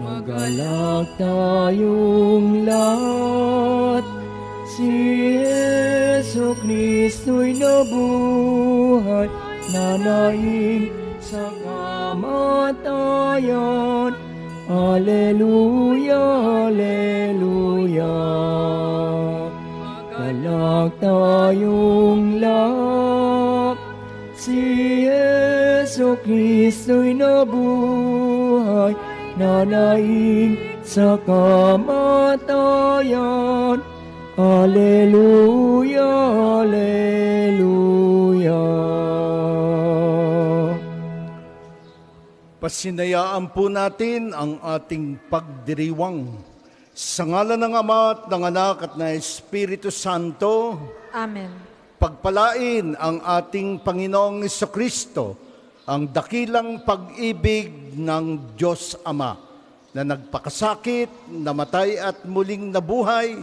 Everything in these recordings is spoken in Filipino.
Magalak tayong lahat, si Yeso Kristo'y nabuhay, nanaing sa kamatayan. Aleluya, Aleluya. Galak tayong lahat, si Yeso Kristo'y nabuhay, nanaing sa kamatayan. Aleluya, Aleluya. Pasinayaan po natin ang ating pagdiriwang. Sa ngala ng Ama at ng Anak at ng Espiritu Santo, Amen. pagpalain ang ating Panginoong Kristo ang dakilang pag-ibig ng Diyos Ama na nagpakasakit, namatay at muling nabuhay,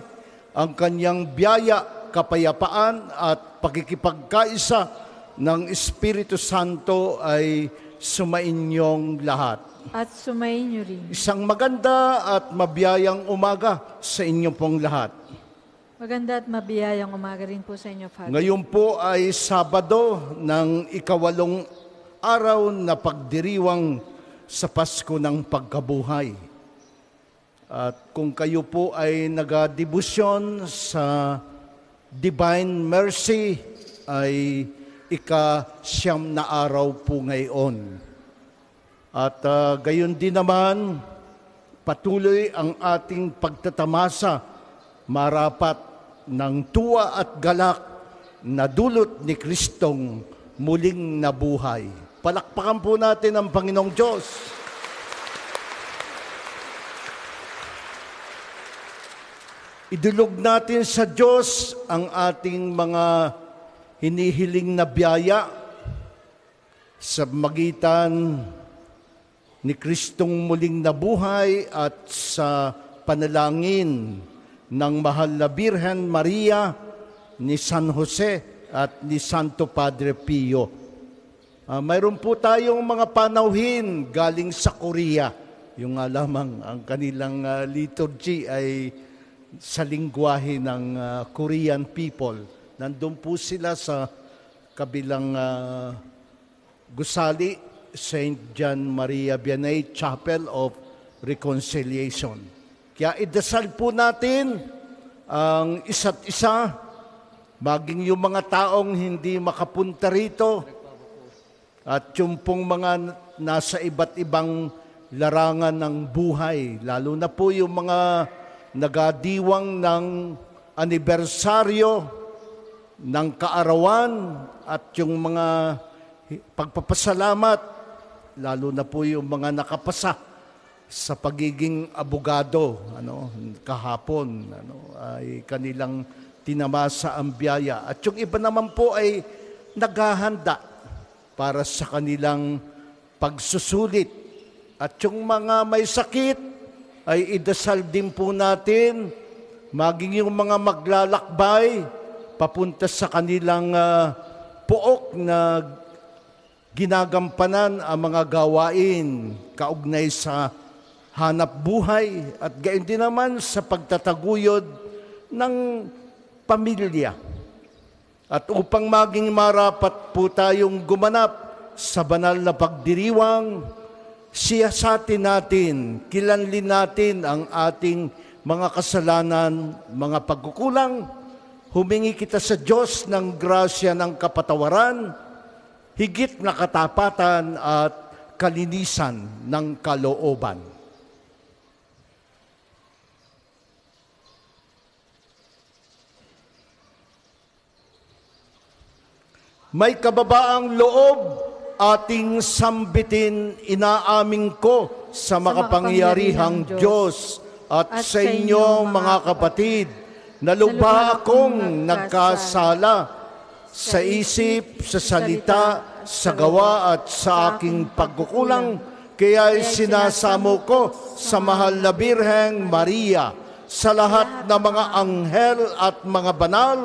ang kanyang biyaya, kapayapaan at pagkikipagkaisa ng Espiritu Santo ay sumainyong lahat. At sumayin niyo rin. Isang maganda at mabiyayang umaga sa inyo pong lahat. Maganda at mabiyayang umaga rin po sa inyo, Father. Ngayon po ay Sabado ng ikawalong araw na pagdiriwang sa Pasko ng Pagkabuhay. At kung kayo po ay nagadibusyon sa Divine Mercy, ay ika-siyam na araw po ngayon. At uh, gayon din naman, patuloy ang ating pagtatamasa marapat ng tuwa at galak na dulot ni Kristong muling nabuhay. Palakpakan po natin ang Panginoong Diyos. Idulog natin sa Diyos ang ating mga hinihiling na biyaya sa magitan ni Kristong muling nabuhay at sa panalangin ng mahal na Birhen Maria ni San Jose at ni Santo Padre Pio. Uh, mayroon po tayong mga panauhin galing sa Korea. Yung nga lamang ang kanilang uh, liturgy ay sa lingwahe ng uh, Korean people. Nandun po sila sa kabilang uh, gusali, St. John Maria Vianney Chapel of Reconciliation. Kaya idasal po natin ang isa't isa, maging yung mga taong hindi makapunta rito, at yung pong mga nasa iba't ibang larangan ng buhay, lalo na po yung mga nagadiwang ng anibersaryo ng kaarawan at yung mga pagpapasalamat, lalo na po yung mga nakapasa sa pagiging abogado ano, kahapon ano, ay kanilang tinamasa ang biyaya. At yung iba naman po ay naghahanda para sa kanilang pagsusulit. At yung mga may sakit ay idasal din po natin, maging yung mga maglalakbay papunta sa kanilang uh, puok na ginagampanan ang mga gawain kaugnay sa hanap buhay at gayon din naman sa pagtataguyod ng pamilya. At upang maging marapat po tayong gumanap sa banal na pagdiriwang, siyasatin natin, kilanlin natin ang ating mga kasalanan, mga pagkukulang, humingi kita sa Diyos ng grasya ng kapatawaran, higit na katapatan at kalinisan ng kalooban. May kababaang loob ating sambitin inaaming ko sa makapangyarihang Diyos. At, sa inyo mga kapatid, na lubha akong nagkasala. sa isip, sa salita, sa gawa at sa aking pagkukulang, kaya sinasamo ko sa mahal na Birheng Maria, sa lahat ng mga anghel at mga banal,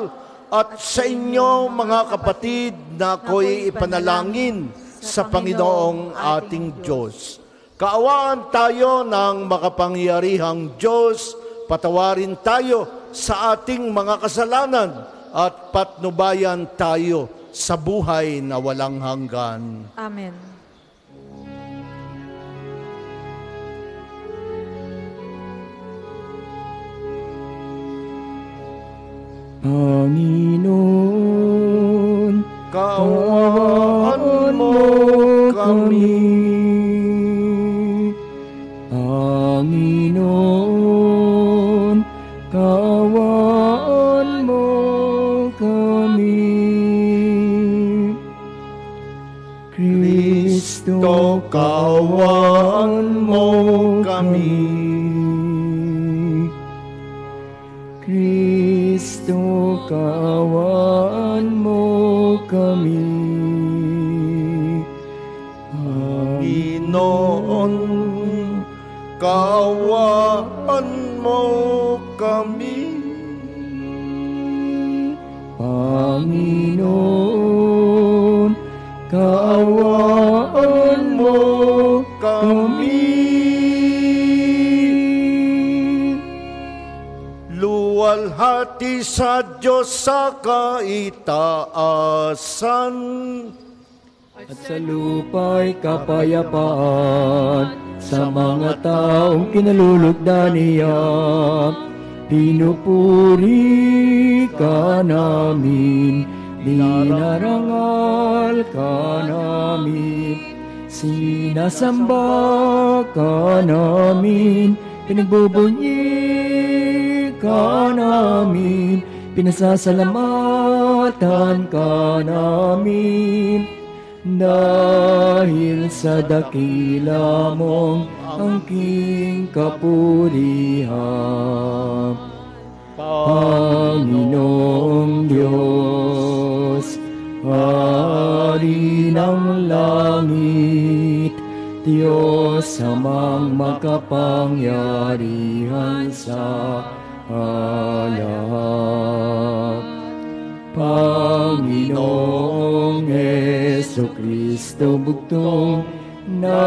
at sa inyo mga kapatid na ako'y ipanalangin sa Panginoong ating Diyos. Kaawaan tayo ng makapangyarihang Diyos, patawarin tayo sa ating mga kasalanan at patnubayan tayo sa buhay na walang hanggan. Amen. Panginoon, Kaawaan mo kami. Panginoon, kaawaan mo kami. Kristo, kaawaan mo kami. Kristo, kaawaan mo kami. Panginoon, kaawaan mo kami. Panginoon, kaawaan Luwalhati sa Diyos sa kaitaasan. At sa lupa'y kapayapaan sa mga taong kinalulugdan niya. Pinupuri ka namin, dinarangal ka namin, sinasamba ka namin, pinagbubunyi ka namin, pinasasalamatan ka namin. Dahil sa dakila mong angking kapurihan. Panginoong Diyos, Hari ng langit, Diyos amang makapangyarihan sa lahat. Panginoong Yeso Kristo bugtong na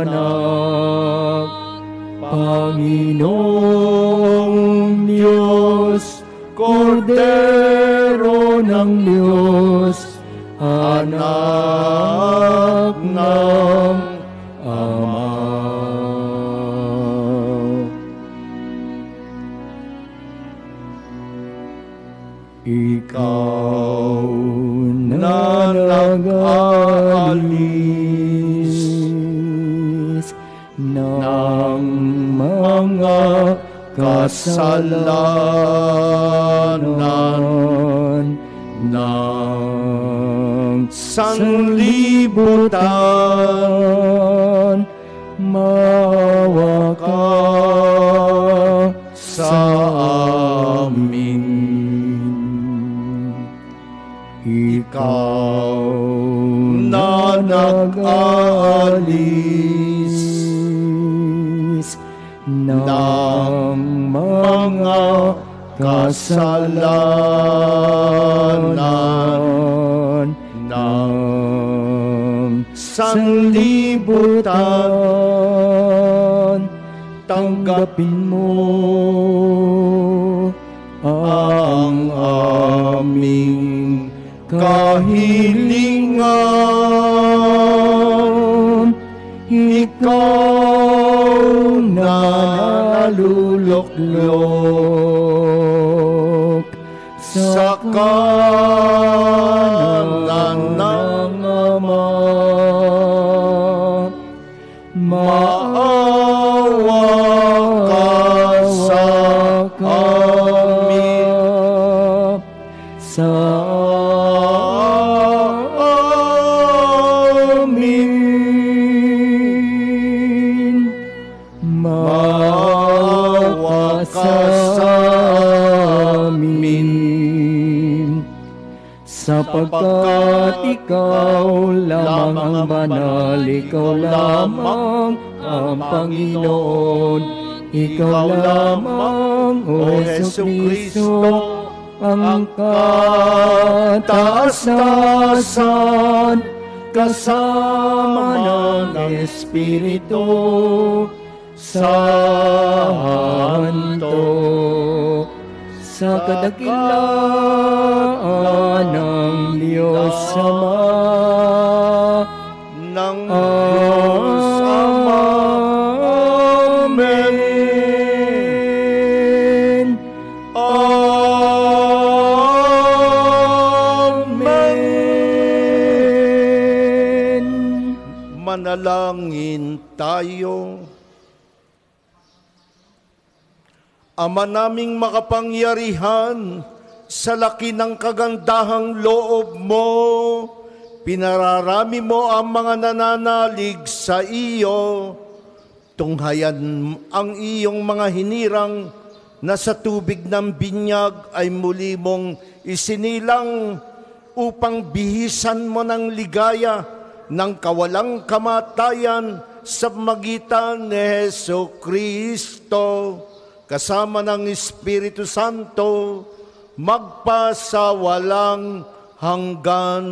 anak. Panginoong Diyos, Kordero ng Diyos, anak kasalanan ng sanlibutan, mawa ka sa amin. Ikaw na nag-alis kasalanan ng sanlibutan, tanggapin mo ang aming kahilingan. Ikaw na naluluklok sa kanan ng Ama. Maawa ka sa amin. Sa Sapagkat ikaw lamang ang banal, ikaw lamang ang Panginoon, ikaw lamang, O Heso Kristo, ang kataasan kasama ng Espiritu Santo sa kadakilaan ng Diyos Ama ng Diyos Ama. Amen. Amen. Manalangin tayo. Ama naming makapangyarihan, sa laki ng kagandahang loob mo, pinararami mo ang mga nananalig sa iyo. Tunghayan ang iyong mga hinirang na sa tubig ng binyag ay muli mong isinilang upang bihisan mo ng ligaya ng kawalang kamatayan sa magitan ni Heso Kristo kasama ng Espiritu Santo magpasawalang hanggan.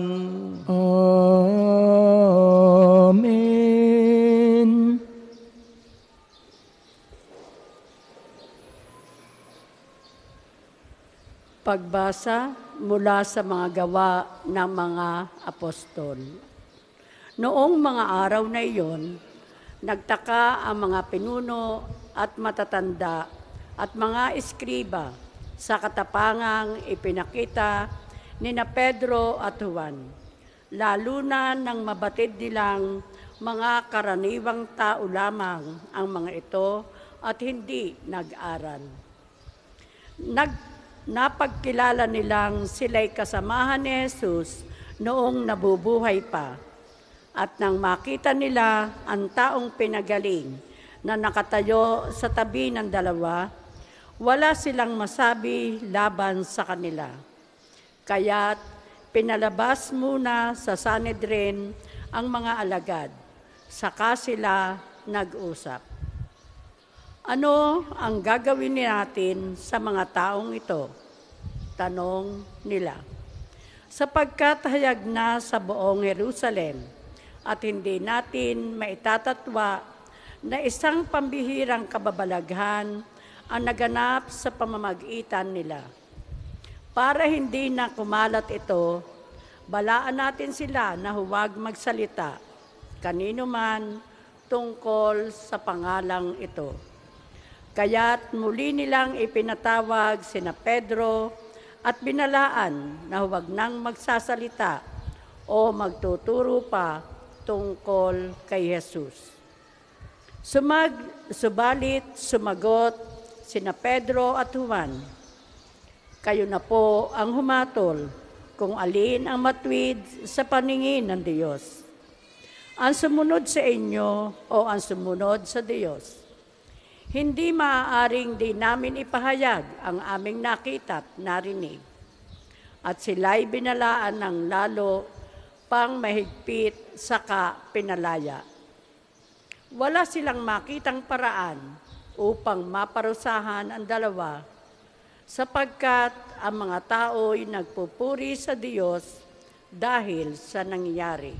Amen. Pagbasa mula sa mga gawa ng mga apostol. Noong mga araw na iyon, nagtaka ang mga pinuno at matatanda at mga eskriba sa katapangang ipinakita ni na Pedro at Juan, lalo na nang mabatid nilang mga karaniwang tao lamang ang mga ito at hindi nag-aral. Nag, napagkilala nilang sila'y kasamahan ni Jesus noong nabubuhay pa. At nang makita nila ang taong pinagaling na nakatayo sa tabi ng dalawa, wala silang masabi laban sa kanila. Kaya't pinalabas muna sa Sanedrin ang mga alagad, saka sila nag-usap. Ano ang gagawin natin sa mga taong ito? Tanong nila. Sapagkat hayag na sa buong Jerusalem at hindi natin maitatatwa na isang pambihirang kababalaghan ang naganap sa pamamagitan nila. Para hindi na kumalat ito, balaan natin sila na huwag magsalita kanino man tungkol sa pangalang ito. Kaya't muli nilang ipinatawag sina Pedro at binalaan na huwag nang magsasalita o magtuturo pa tungkol kay Jesus. Sumag, subalit sumagot sina Pedro at Juan, kayo na po ang humatol kung alin ang matwid sa paningin ng Diyos. Ang sumunod sa inyo o ang sumunod sa Diyos. Hindi maaaring di namin ipahayag ang aming nakita at narinig. At sila'y binalaan ng lalo pang mahigpit saka pinalaya. Wala silang makitang paraan upang maparusahan ang dalawa sapagkat ang mga tao'y nagpupuri sa Diyos dahil sa nangyayari.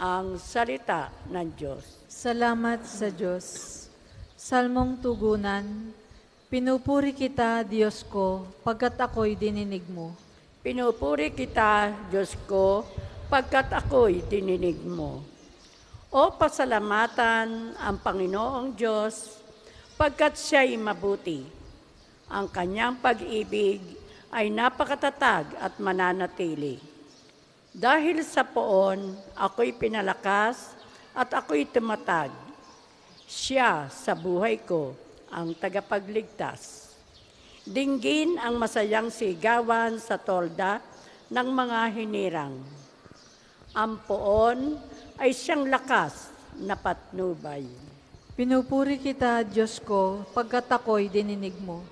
Ang salita ng Diyos. Salamat sa Diyos. Salmong tugunan, Pinupuri kita, Diyos ko, pagkat ako'y dininig mo. Pinupuri kita, Diyos ko, pagkat ako'y dininig mo. O pasalamatan ang Panginoong Diyos, pagkat siya'y mabuti. Ang kanyang pag-ibig ay napakatatag at mananatili. Dahil sa poon, ako'y pinalakas at ako'y tumatag. Siya sa buhay ko ang tagapagligtas. Dinggin ang masayang sigawan sa tolda ng mga hinirang. Ang poon ay siyang lakas na patnubay. Pinupuri kita, Diyos ko, pagkat ako'y dininig mo.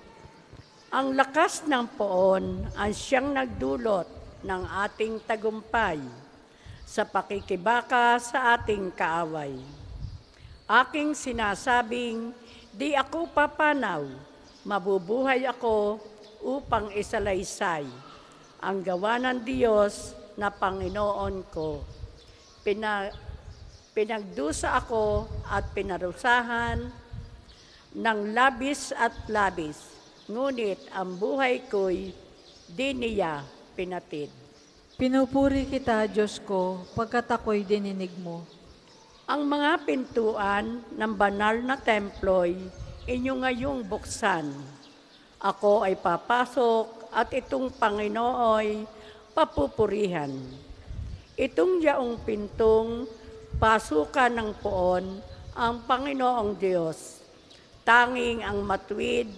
Ang lakas ng poon ang siyang nagdulot ng ating tagumpay sa pakikibaka sa ating kaaway. Aking sinasabing, di ako papanaw, mabubuhay ako upang isalaysay ang gawa ng Diyos na Panginoon ko. Pina, pinagdusa ako at pinarusahan ng labis at labis, ngunit ang buhay ko'y di niya pinatid. Pinupuri kita, Diyos ko, pagkat ako'y dininig mo. Ang mga pintuan ng banal na templo'y inyo ngayong buksan. Ako ay papasok at itong Panginooy papupurihan. Itong yaong pintong pasukan ng poon ang Panginoong Diyos. Tanging ang matuwid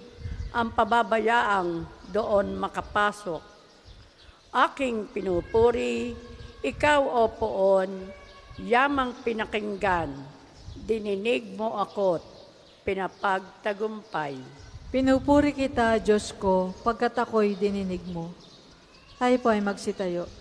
ang pababayaang doon makapasok. Aking pinupuri, ikaw o poon, yamang pinakinggan, dininig mo ako't pinapagtagumpay. Pinupuri kita, Diyos ko, pagkat ako'y dininig mo. Tayo po ay magsitayo.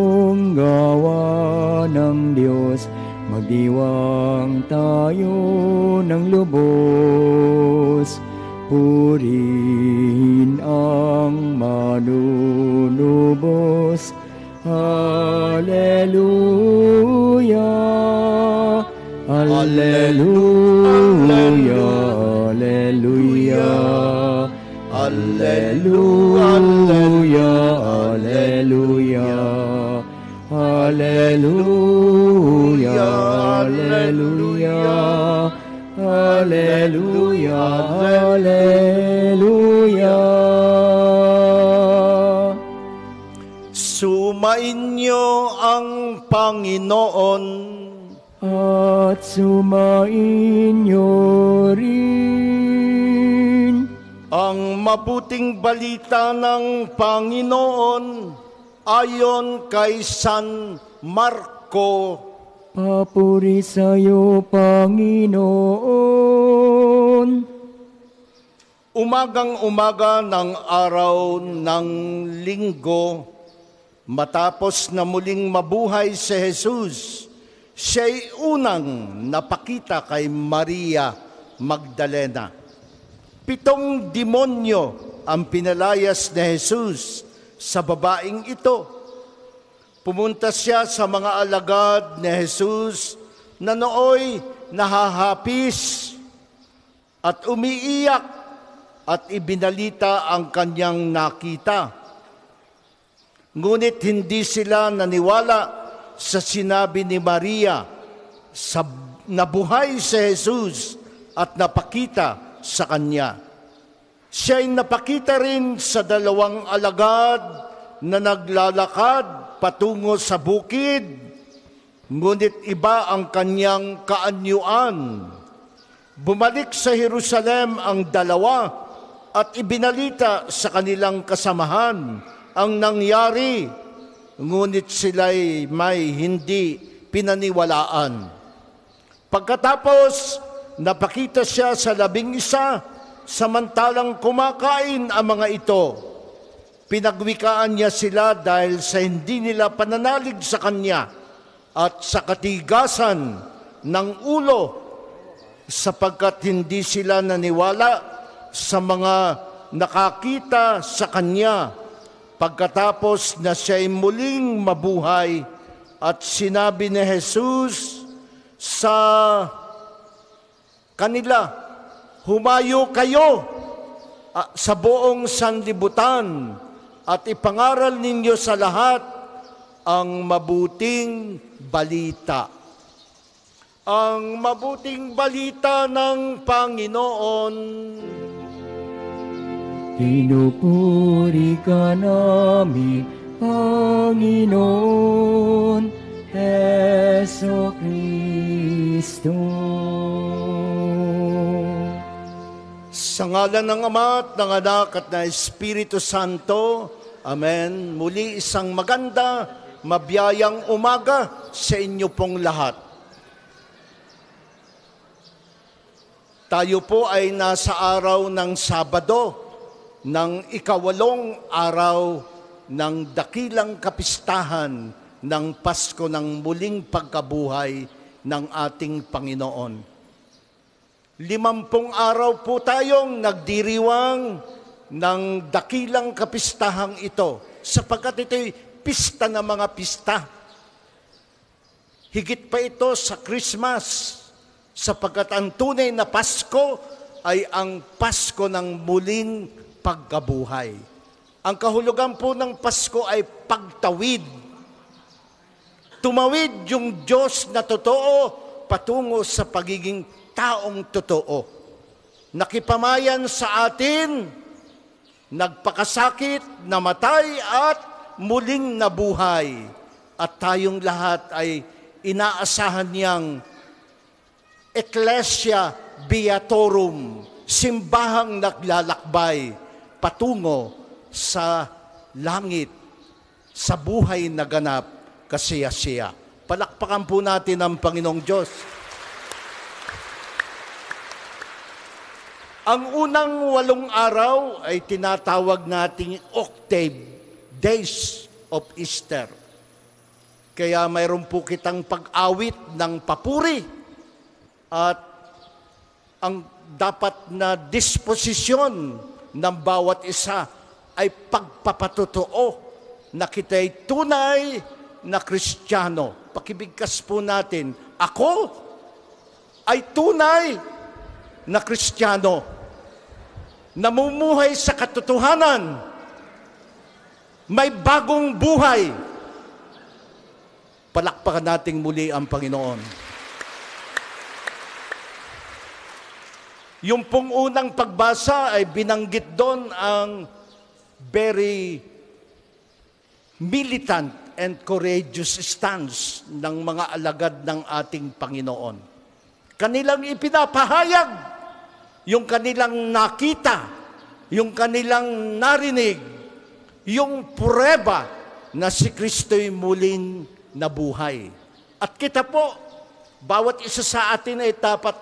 magdiwang tayo ng lubos. Purihin ang manunubos. Hallelujah, Hallelujah, Hallelujah. Hallelujah, Hallelujah, Hallelujah, Hallelujah, Hallelujah, Hallelujah. Sumainyo ang Panginoon. At sumainyo rin. Ang mabuting balita ng Panginoon ayon kay San Marco. Papuri sa'yo, Panginoon. Umagang-umaga ng araw ng linggo, matapos na muling mabuhay si Jesus, siya'y unang napakita kay Maria Magdalena. Pitong demonyo ang pinalayas ni Jesus sa babaeng ito. Pumunta siya sa mga alagad ni Jesus na nooy nahahapis at umiiyak at ibinalita ang kanyang nakita. Ngunit hindi sila naniwala sa sinabi ni Maria sa nabuhay si Jesus at napakita sa kanya. Siya'y napakita rin sa dalawang alagad na naglalakad patungo sa bukid, ngunit iba ang kanyang kaanyuan. Bumalik sa Jerusalem ang dalawa at ibinalita sa kanilang kasamahan ang nangyari, ngunit sila'y may hindi pinaniwalaan. Pagkatapos, napakita siya sa labing isa, samantalang kumakain ang mga ito. Pinagwikaan niya sila dahil sa hindi nila pananalig sa kanya at sa katigasan ng ulo sapagkat hindi sila naniwala sa mga nakakita sa kanya pagkatapos na siya'y muling mabuhay at sinabi ni Jesus sa kanila, humayo kayo ah, sa buong sanlibutan at ipangaral ninyo sa lahat ang mabuting balita. Ang mabuting balita ng Panginoon. Pinupuri ka namin, Panginoon, Heso Kristo. Sa ngalan ng Ama at ng Anak at ng Espiritu Santo, Amen. Muli isang maganda mabiyayang umaga sa inyo pong lahat. Tayo po ay nasa araw ng Sabado, ng ikawalong araw ng dakilang kapistahan ng Pasko ng muling pagkabuhay ng ating Panginoon. Limampung araw po tayong nagdiriwang ng dakilang kapistahang ito sapagkat ito'y pista ng mga pista. Higit pa ito sa Christmas sapagkat ang tunay na Pasko ay ang Pasko ng muling pagkabuhay. Ang kahulugan po ng Pasko ay pagtawid. Tumawid yung Diyos na totoo patungo sa pagiging taong totoo. Nakipamayan sa atin, nagpakasakit, namatay at muling nabuhay. At tayong lahat ay inaasahan niyang Ecclesia Beatorum, simbahang naglalakbay patungo sa langit, sa buhay na ganap, kasiya-siya. Palakpakan po natin ang Panginoong Diyos. Ang unang walong araw ay tinatawag nating octave, days of Easter. Kaya mayroon po kitang pag-awit ng papuri at ang dapat na disposisyon ng bawat isa ay pagpapatotoo na kita'y tunay na Kristiyano. Pakibigkas po natin, ako ay tunay na Kristiyano. Namumuhay sa katotohanan. May bagong buhay. Palakpakan nating muli ang Panginoon. Yung pong unang pagbasa ay binanggit doon ang very militant and courageous stance ng mga alagad ng ating Panginoon. Kanilang ipinapahayag yung kanilang nakita, yung kanilang narinig, yung pureba na si Kristo'y muling nabuhay. At kita po, bawat isa sa atin ay dapat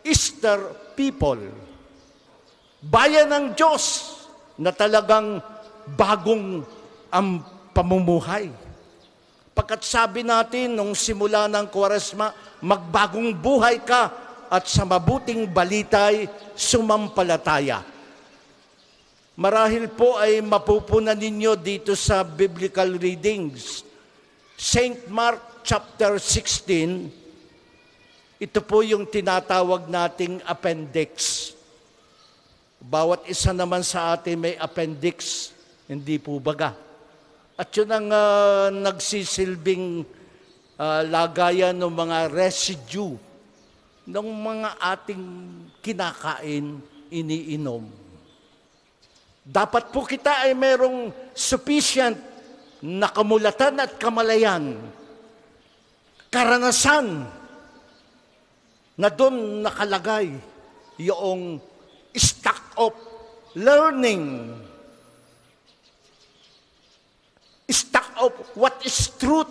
Easter people. Bayan ng Diyos na talagang bagong ang pamumuhay. Pagkat sabi natin nung simula ng Kwaresma, magbagong buhay ka at sa mabuting balitay sumampalataya. Marahil po ay mapupunan ninyo dito sa biblical readings. St. Mark chapter 16, ito po yung tinatawag nating appendix. Bawat isa naman sa atin may appendix, hindi po baga. At yun ang uh, nagsisilbing uh, lagayan ng mga residue ng mga ating kinakain, iniinom. Dapat po kita ay merong sufficient na kamulatan at kamalayan, karanasan, na doon nakalagay yung stack of learning, stack of what is truth.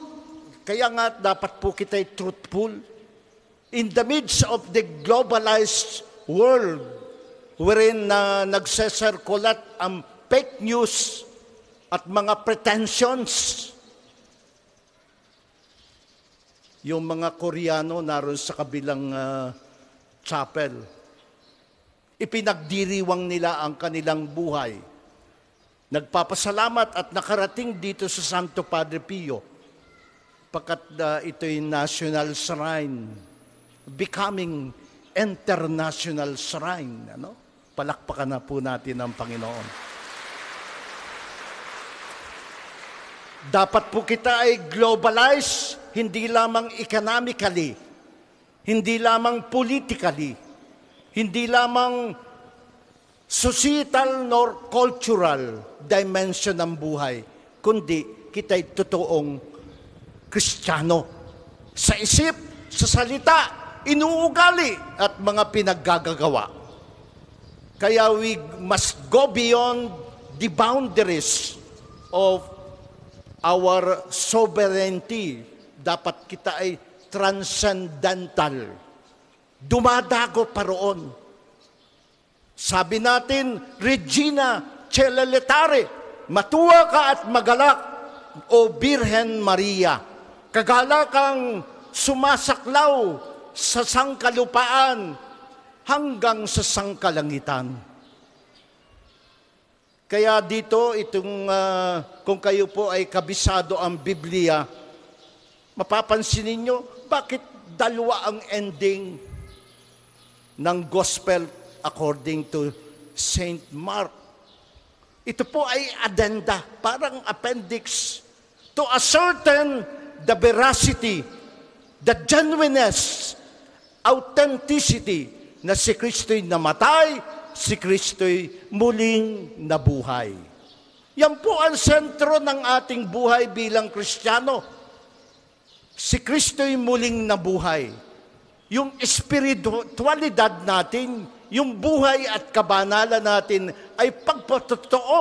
Kaya nga dapat po kita'y truthful. In the midst of the globalized world, wherein na uh, nagsesirkulat ang fake news at mga pretensions, yung mga Koreano naroon sa kabilang uh, chapel. Ipinagdiriwang nila ang kanilang buhay. Nagpapasalamat at nakarating dito sa Santo Padre Pio pagkat uh, ito'y national shrine, becoming international shrine. Ano? Palakpakan na po natin ang Panginoon. Dapat po kita ay globalize hindi lamang economically, hindi lamang politically, hindi lamang societal nor cultural dimension ng buhay, kundi kita'y totoong kristyano. Sa isip, sa salita, inuugali at mga pinaggagawa. Kaya we must go beyond the boundaries of our sovereignty. Dapat kita ay transcendental. Dumadago pa roon. Sabi natin, Regina Celeletare, matuwa ka at magalak, o Birhen Maria. Kagalakang sumasaklaw sa sangkalupaan hanggang sa sangkalangitan. Kaya dito, itong, ah, kung kayo po ay kabisado ang Biblia, mapapansin ninyo, bakit dalawa ang ending ng Gospel according to Saint Mark? Ito po ay addenda, parang appendix to ascertain the veracity, the genuineness, authenticity na si Kristo'y namatay, si Kristo'y muling nabuhay. Yan po ang sentro ng ating buhay bilang Kristiyano. Si Kristo'y muling nabuhay. Yung espiritualidad natin, yung buhay at kabanalan natin ay pagpatotoo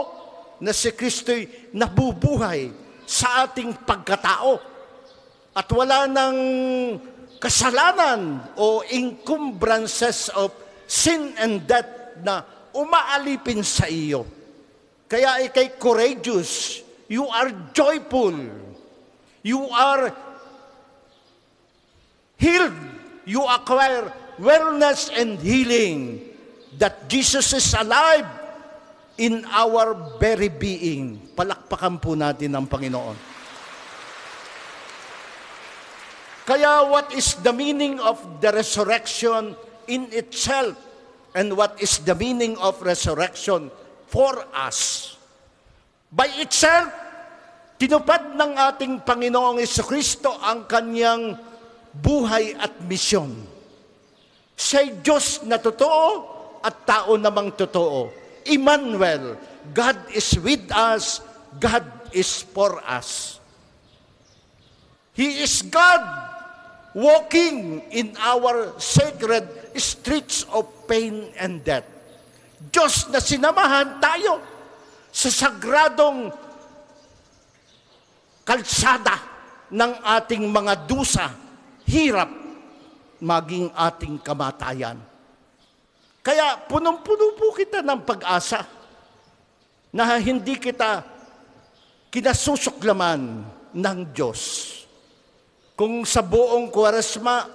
na si Kristo'y nabubuhay sa ating pagkatao. At wala nang kasalanan o encumbrances of sin and death na umaalipin sa iyo. Kaya ikay courageous, you are joyful, you are healed, you acquire wellness and healing, that Jesus is alive in our very being. Palakpakan po natin ang Panginoon. Kaya what is the meaning of the resurrection in itself? And what is the meaning of resurrection for us? By itself, tinupad ng ating Panginoong Kristo ang kanyang buhay at misyon. Siya'y Diyos na totoo at tao namang totoo. Emmanuel, God is with us, God is for us. He is God walking in our sacred streets of pain and death. Diyos na sinamahan tayo sa sagradong kalsada ng ating mga dusa, hirap, maging ating kamatayan. Kaya punong-puno po kita ng pag-asa na hindi kita kinasusuklaman ng Diyos. Kung sa buong kwaresma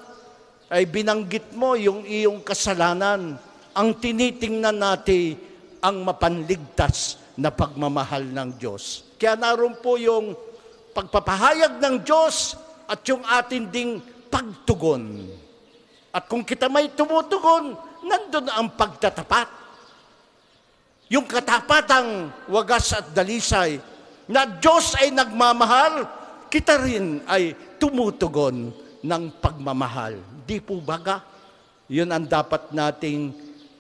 ay binanggit mo yung iyong kasalanan, ang tinitingnan natin ang mapanligtas na pagmamahal ng Diyos. Kaya naroon po yung pagpapahayag ng Diyos at yung atin ding pagtugon. At kung kita may tumutugon, nandun ang pagtatapat. Yung katapatang wagas at dalisay, na Diyos ay nagmamahal, kita rin ay tumutugon ng pagmamahal. Di po baga? Yun ang dapat nating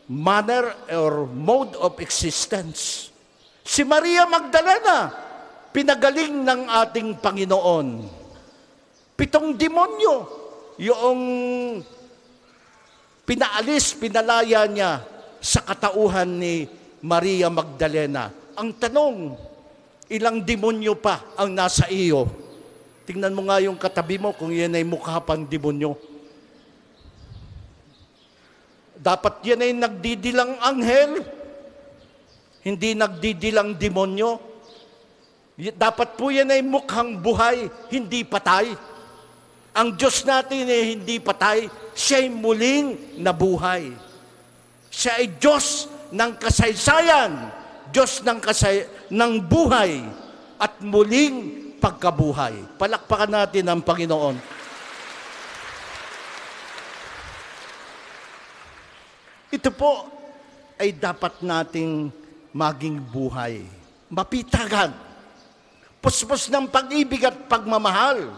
manner or mode of existence. Si Maria Magdalena, pinagaling ng ating Panginoon. Pitong demonyo, yung pinaalis, pinalaya niya sa katauhan ni Maria Magdalena. Ang tanong, ilang demonyo pa ang nasa iyo? Tingnan mo nga yung katabi mo kung yan ay mukha pang demonyo. Dapat yan ay nagdidilang anghel, hindi nagdidilang demonyo. Dapat po yan ay mukhang buhay, hindi patay. Ang Diyos natin ay hindi patay, siya ay muling nabuhay. Siya ay Diyos ng kasaysayan, Diyos ng, kasay ng buhay, at muling pagkabuhay. Palakpakan natin ang Panginoon. Ito po ay dapat nating maging buhay. Mapitagan. Puspos ng pag-ibig at pagmamahal.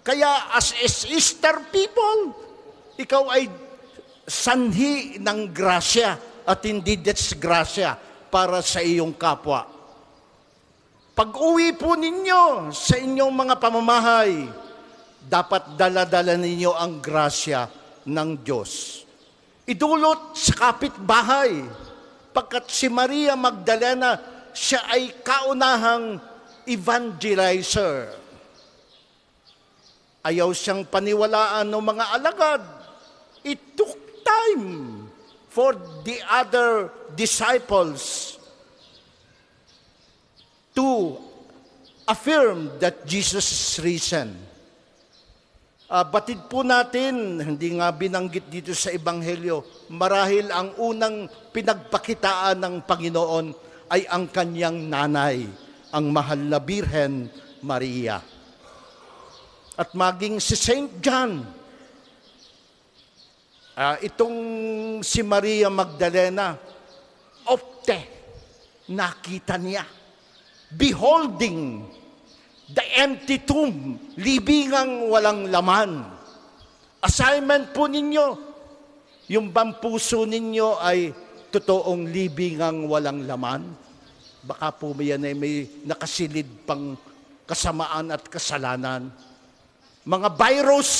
Kaya as is Easter people, ikaw ay sanhi ng grasya at hindi disgrasya para sa iyong kapwa. Pag-uwi po ninyo sa inyong mga pamamahay, dapat dala-dala ninyo ang grasya ng Diyos. Idulot sa kapitbahay, pagkat si Maria Magdalena, siya ay kaunahang evangelizer. Ayaw siyang paniwalaan ng mga alagad. It took time for the other disciples to affirm that Jesus is risen. Ah, batid po natin, hindi nga binanggit dito sa Ebanghelyo, marahil ang unang pinagpakitaan ng Panginoon ay ang kanyang nanay, ang mahal na Birhen Maria. At maging si Saint John, ah, itong si Maria Magdalena, opte, nakita niya, beholding the empty tomb, libingang walang laman. Assignment po ninyo, yung bang puso ninyo ay totoong libingang walang laman? Baka po yan ay may nakasilid pang kasamaan at kasalanan. Mga virus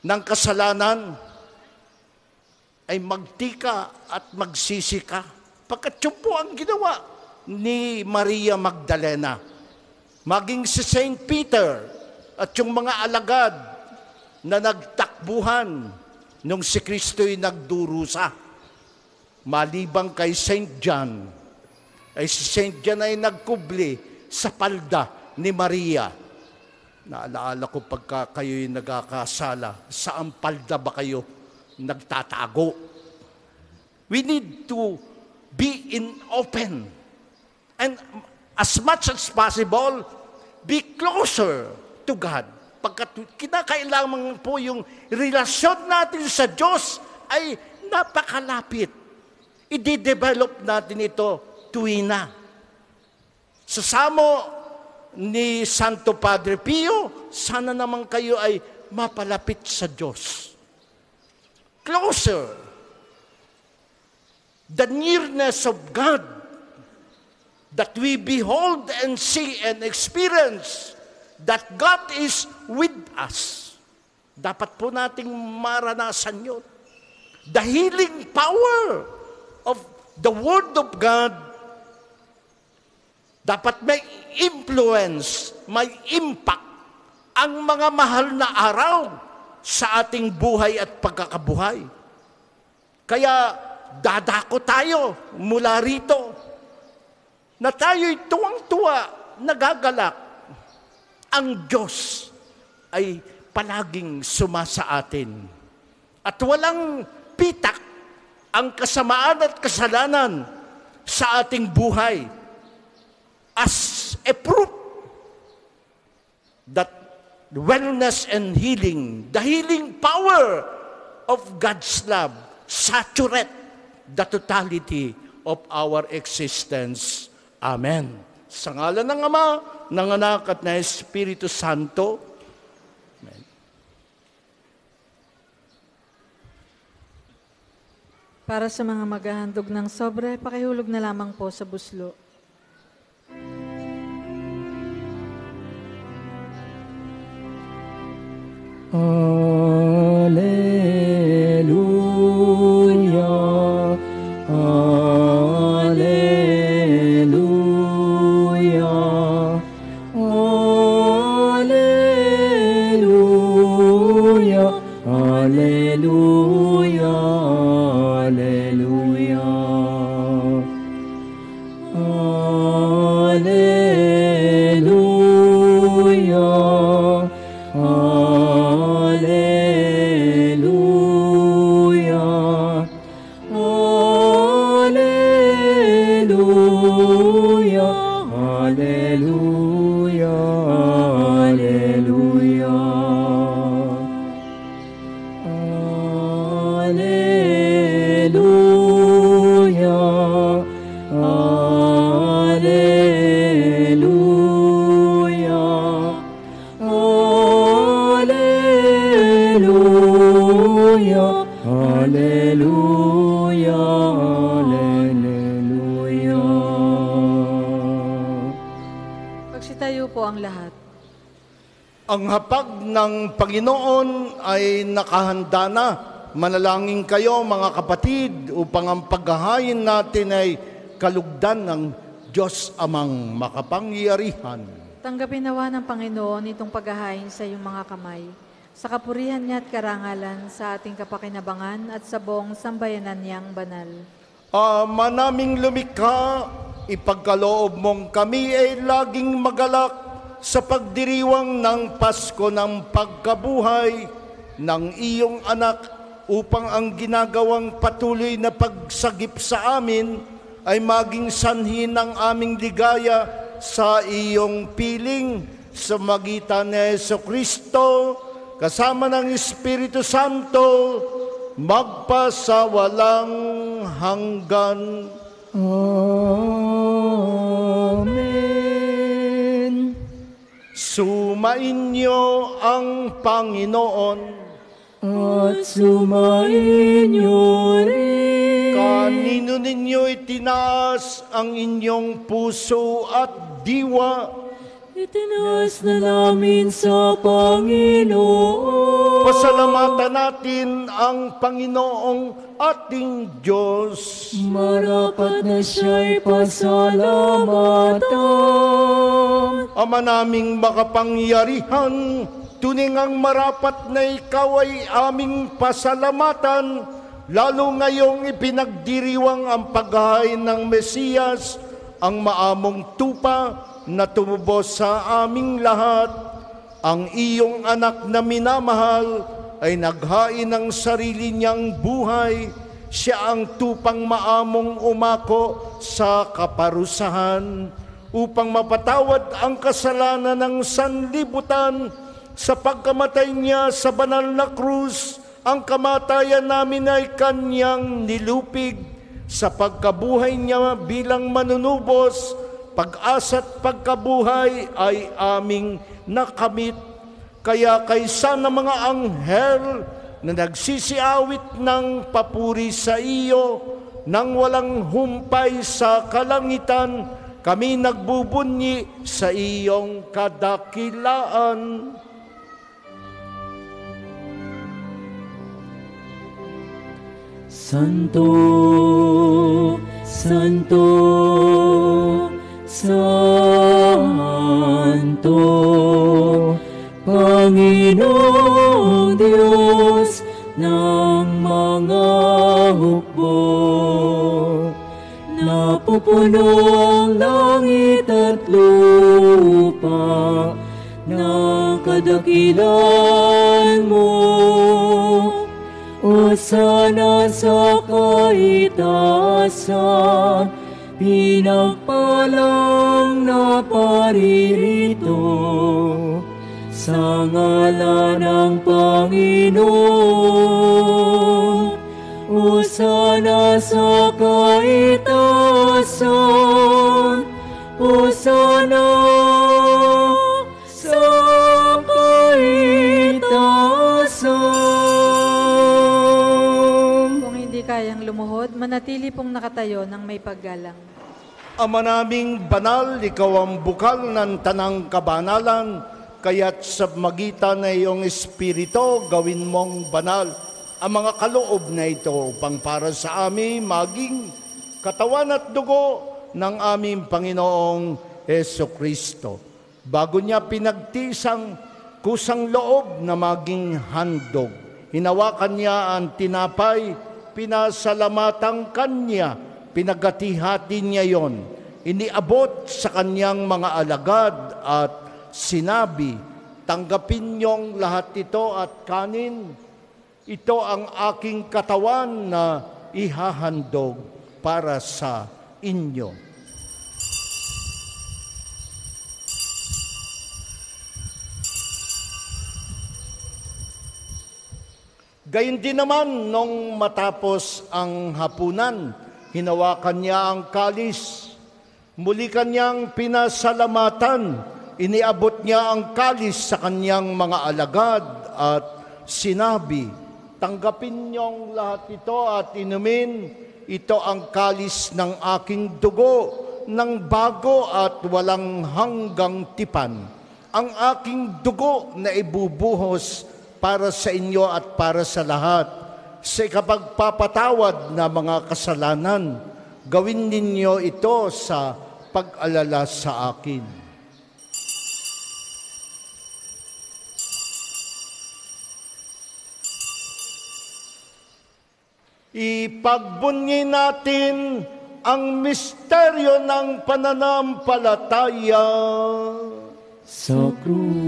ng kasalanan ay magtika at magsisi ka. Pagkat yun po ang ginawa ni Maria Magdalena maging si Saint Peter at yung mga alagad na nagtakbuhan nung si Kristo'y nagdurusa. Malibang kay Saint John, ay si Saint John ay nagkubli sa palda ni Maria. Naalaala ko pagka kayo'y nagkakasala, saan palda ba kayo nagtatago? We need to be in open and as much as possible, be closer to God. Pagkat kinakailangan po yung relasyon natin sa Diyos ay napakalapit. I-develop natin ito tuwina. Sa samo ni Santo Padre Pio, sana naman kayo ay mapalapit sa Diyos. Closer. The nearness of God that we behold and see and experience that God is with us. Dapat po nating maranasan yun. The healing power of the Word of God dapat may influence, may impact ang mga mahal na araw sa ating buhay at pagkakabuhay. Kaya dadako tayo mula rito na tayo'y tuwang-tuwa, nagagalak. Ang Diyos ay palaging sumasa atin. At walang pitak ang kasamaan at kasalanan sa ating buhay as a proof that wellness and healing, the healing power of God's love saturate the totality of our existence. Amen. Sa ngalan ng Ama, ng Anak at ng Espiritu Santo. Amen. Para sa mga maghahandog ng sobre, pakihulog na lamang po sa buslo. Alleluia. Manalangin kayo mga kapatid upang ang paghahain natin ay kalugdan ng Diyos amang makapangyarihan. Tanggapin nawa ng Panginoon itong paghahain sa iyong mga kamay. Sa kapurihan niya at karangalan sa ating kapakinabangan at sa buong sambayanan niyang banal. Ama naming lumikha, ipagkaloob mong kami ay laging magalak sa pagdiriwang ng Pasko ng pagkabuhay ng iyong anak upang ang ginagawang patuloy na pagsagip sa amin ay maging sanhi ng aming ligaya sa iyong piling sa magitan ni Yeso Kristo kasama ng Espiritu Santo magpasawalang hanggan. Amen. Sumainyo ang Panginoon. At sumainyo rin. Kanino ninyo itinaas ang inyong puso at diwa. Itinaas na namin sa Panginoon. Pasalamatan natin ang Panginoong ating Diyos. Marapat na siya'y pasalamatan. Ama naming makapangyarihan, tuning ang marapat na ikaw ay aming pasalamatan, lalo ngayong ipinagdiriwang ang paghahain ng Mesiyas, ang maamong tupa na tumubos sa aming lahat. Ang iyong anak na minamahal ay naghain ng sarili niyang buhay. Siya ang tupang maamong umako sa kaparusahan upang mapatawad ang kasalanan ng sanlibutan sa pagkamatay niya sa banal na krus. Ang kamatayan namin ay kanyang nilupig sa pagkabuhay niya bilang manunubos pag-asa't pagkabuhay ay aming nakamit. Kaya kaysa ng mga anghel na nagsisiawit ng papuri sa iyo, nang walang humpay sa kalangitan, kami nagbubunyi sa iyong kadakilaan. Santo, Santo, Santo, Panginoong Diyos ng mga hukbo. Napupuno ang langit at lupa ng kadakilan mo. O sana sa kaitaasan, pinagpalang na paririto sa ngala ng Panginoon. O sana sa manatili pong nakatayo ng may paggalang. Ama naming banal, ikaw ang bukal ng tanang kabanalan, kaya't sa magitan na iyong espiritu, gawin mong banal ang mga kaloob na ito upang para sa amin maging katawan at dugo ng aming Panginoong Yeso Kristo. Bago niya pinagtisang kusang loob na maging handog, hinawakan niya ang tinapay, pinasalamatan kanya, pinagati-hati niya yon. Iniabot sa kanyang mga alagad at sinabi, Tanggapin niyong lahat ito at kanin. Ito ang aking katawan na ihahandog para sa inyo. Gayun din naman nung matapos ang hapunan, hinawakan niya ang kalis. Muli kanyang pinasalamatan. Iniabot niya ang kalis sa kanyang mga alagad at sinabi, Tanggapin niyong lahat ito at inumin. Ito ang kalis ng aking dugo ng bago at walang hanggang tipan. Ang aking dugo na ibubuhos para sa inyo at para sa lahat. Sa ikapagpapatawad na mga kasalanan, gawin ninyo ito sa pag-alala sa akin. Ipagbunyi natin ang misteryo ng pananampalataya. Sa krus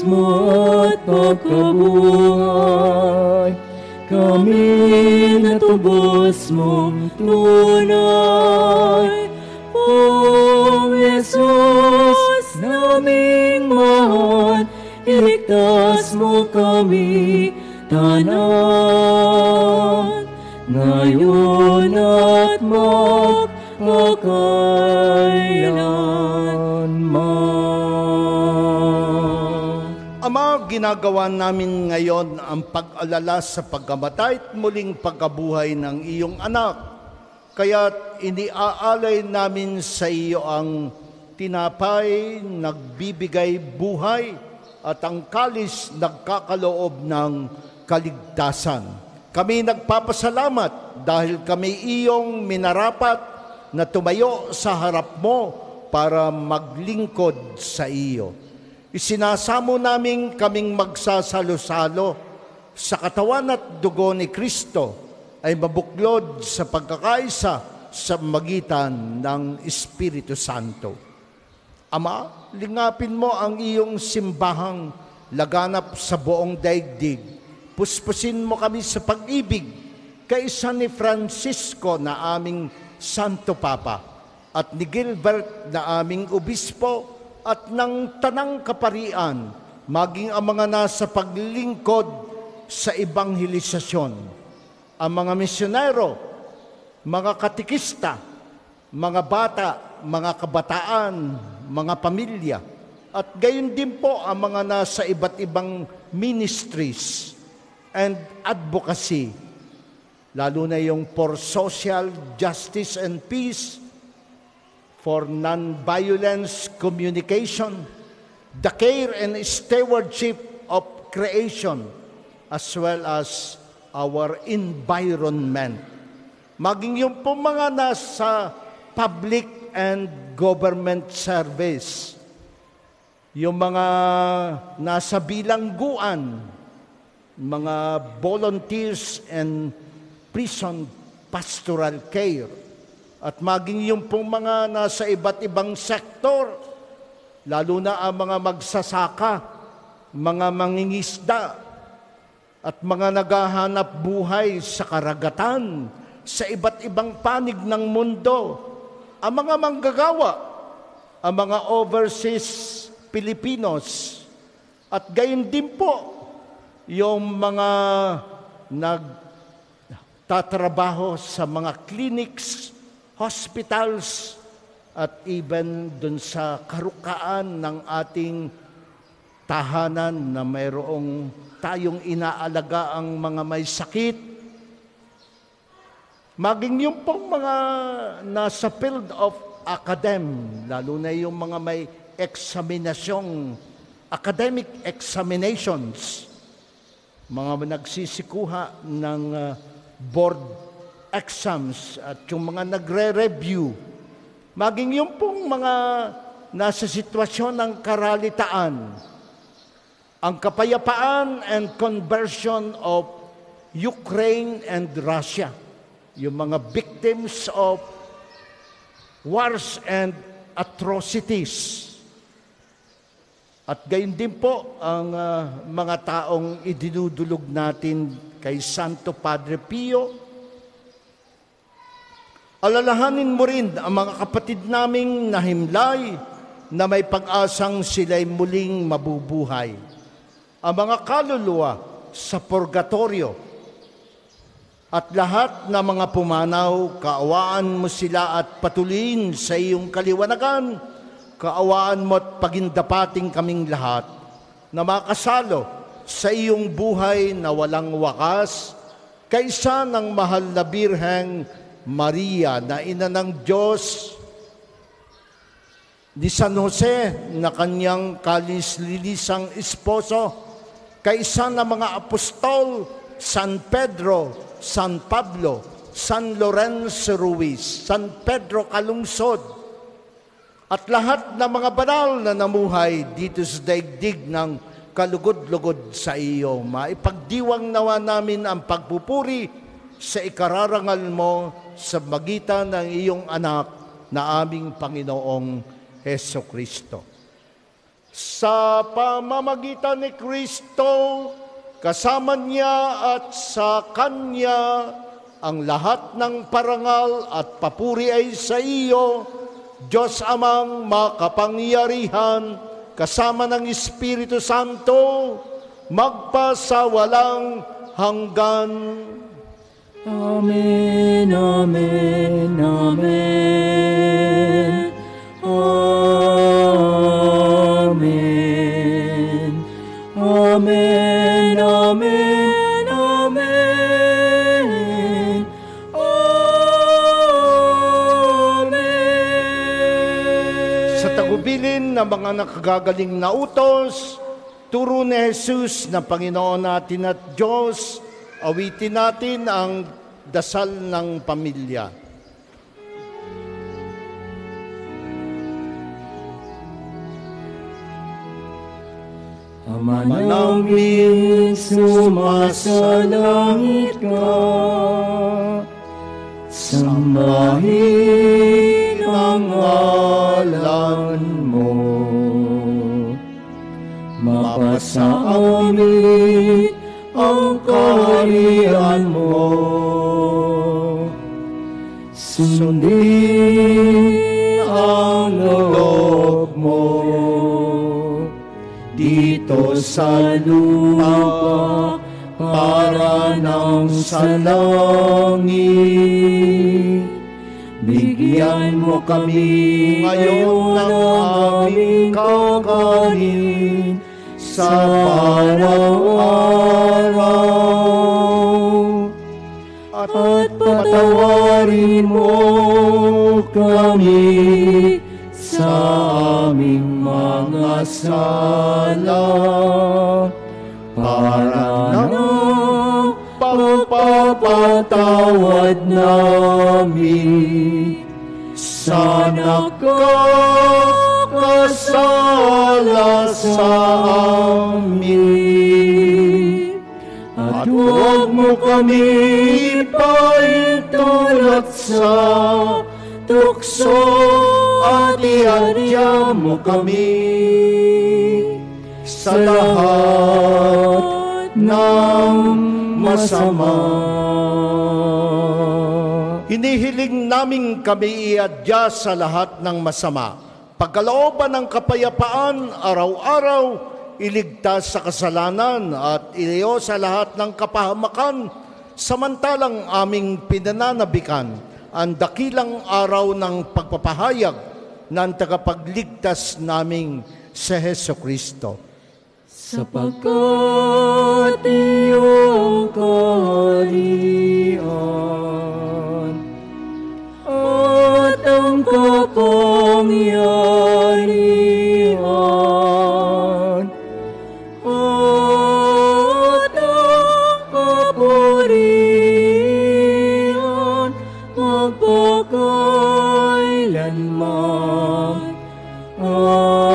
mo at pagkabuhay, kami natubos mong tunay. O Jesus, naming mahal, iligtas mo kami tanan. Ngayon at magpakailanman. Ginagawa namin ngayon ang pag-alala sa pagkamatay at muling pagkabuhay ng iyong anak. Kaya iniaalay namin sa iyo ang tinapay, nagbibigay buhay, at ang kalis nagkakaloob ng kaligtasan. Kami nagpapasalamat dahil kami iyong minarapat na tumayo sa harap mo para maglingkod sa iyo. Isinasamo namin kaming magsasalo-salo sa katawan at dugo ni Kristo ay mabuklod sa pagkakaisa sa magitan ng Espiritu Santo. Ama, lingapin mo ang iyong simbahang laganap sa buong daigdig. Puspusin mo kami sa pag-ibig kaysa ni Francisco na aming Santo Papa at ni Gilbert na aming Obispo at ng Tanang Kaparian, maging ang mga nasa paglingkod sa ebanghelisasyon, ang mga misyonero, mga katikista, mga bata, mga kabataan, mga pamilya, at gayon din po ang mga nasa iba't ibang ministries and advocacy, lalo na yung for social justice and peace, for non-violence communication, the care and stewardship of creation, as well as our environment. Maging yung po mga nasa public and government service, yung mga nasa bilangguan, mga volunteers and prison pastoral care, at maging yung pong mga nasa iba't ibang sektor, lalo na ang mga magsasaka, mga mangingisda, at mga naghahanap buhay sa karagatan, sa iba't ibang panig ng mundo, ang mga manggagawa, ang mga overseas Filipinos, at gayon din po yung mga nagtatrabaho sa mga clinics, hospitals, at even dun sa karukaan ng ating tahanan na mayroong tayong inaalaga ang mga may sakit. Maging yung pong mga nasa field of academ, lalo na yung mga may eksaminasyong, academic examinations, mga nagsisikuha ng uh, board exams at yung mga nagre-review, maging yung pong mga nasa sitwasyon ng karalitaan, ang kapayapaan and conversion of Ukraine and Russia, yung mga victims of wars and atrocities. At gayon din po ang uh, mga taong idinudulog natin kay Santo Padre Pio. Alalahanin mo rin ang mga kapatid naming nahimlay na may pag-asang sila'y muling mabubuhay. Ang mga kaluluwa sa purgatorio at lahat ng mga pumanaw, kaawaan mo sila at patuloyin sa iyong kaliwanagan. Kaawaan mo at pagindapating kaming lahat na makasalo sa iyong buhay na walang wakas kaysa ng mahal na Birheng Maria na ina ng Diyos ni San Jose na kanyang kalis-lilisang esposo kaysa ng mga apostol San Pedro, San Pablo, San Lorenzo Ruiz, San Pedro Calungsod, at lahat ng mga banal na namuhay dito sa daigdig ng kalugod-lugod sa iyo. Maipagdiwang nawa namin ang pagpupuri sa ikararangal mo sa magitan ng iyong anak na aming Panginoong Heso Kristo. Sa pamamagitan ni Kristo, kasama niya at sa Kanya, ang lahat ng parangal at papuri ay sa iyo, Diyos amang makapangyarihan, kasama ng Espiritu Santo, magpasawalang hanggan. Amen, Amen, Amen. Amen. Amen, Amen, Amen. Amen. Sa tagubilin ng mga nakagagaling na utos, turo ni Jesus na Panginoon natin at Diyos, awitin natin ang dasal ng pamilya. Ama namin sumasalangit ka, sambahin ang ngalan mo. Mapasa amin ang kaharian mo. Sundin ang loob mo dito sa lupa para nang sa langit. Bigyan mo kami ngayon ng aming kakanin sa araw-araw. At patawarin mo kami sa aming mga sala para na pagpapatawad namin sa nakakasala sa amin. At huwag mo kami paitulot sa tukso at iadya mo kami sa lahat ng masama. Hinihiling namin kami iadya sa lahat ng masama. Pagkalooban ng kapayapaan, araw-araw, iligtas sa kasalanan at ilayo sa lahat ng kapahamakan, samantalang aming pinananabikan ang dakilang araw ng pagpapahayag ng tagapagligtas naming sa Heso Kristo. Sapagkat iyong ang kapangyarihan at ang kapurihan magpakailanman. Amen.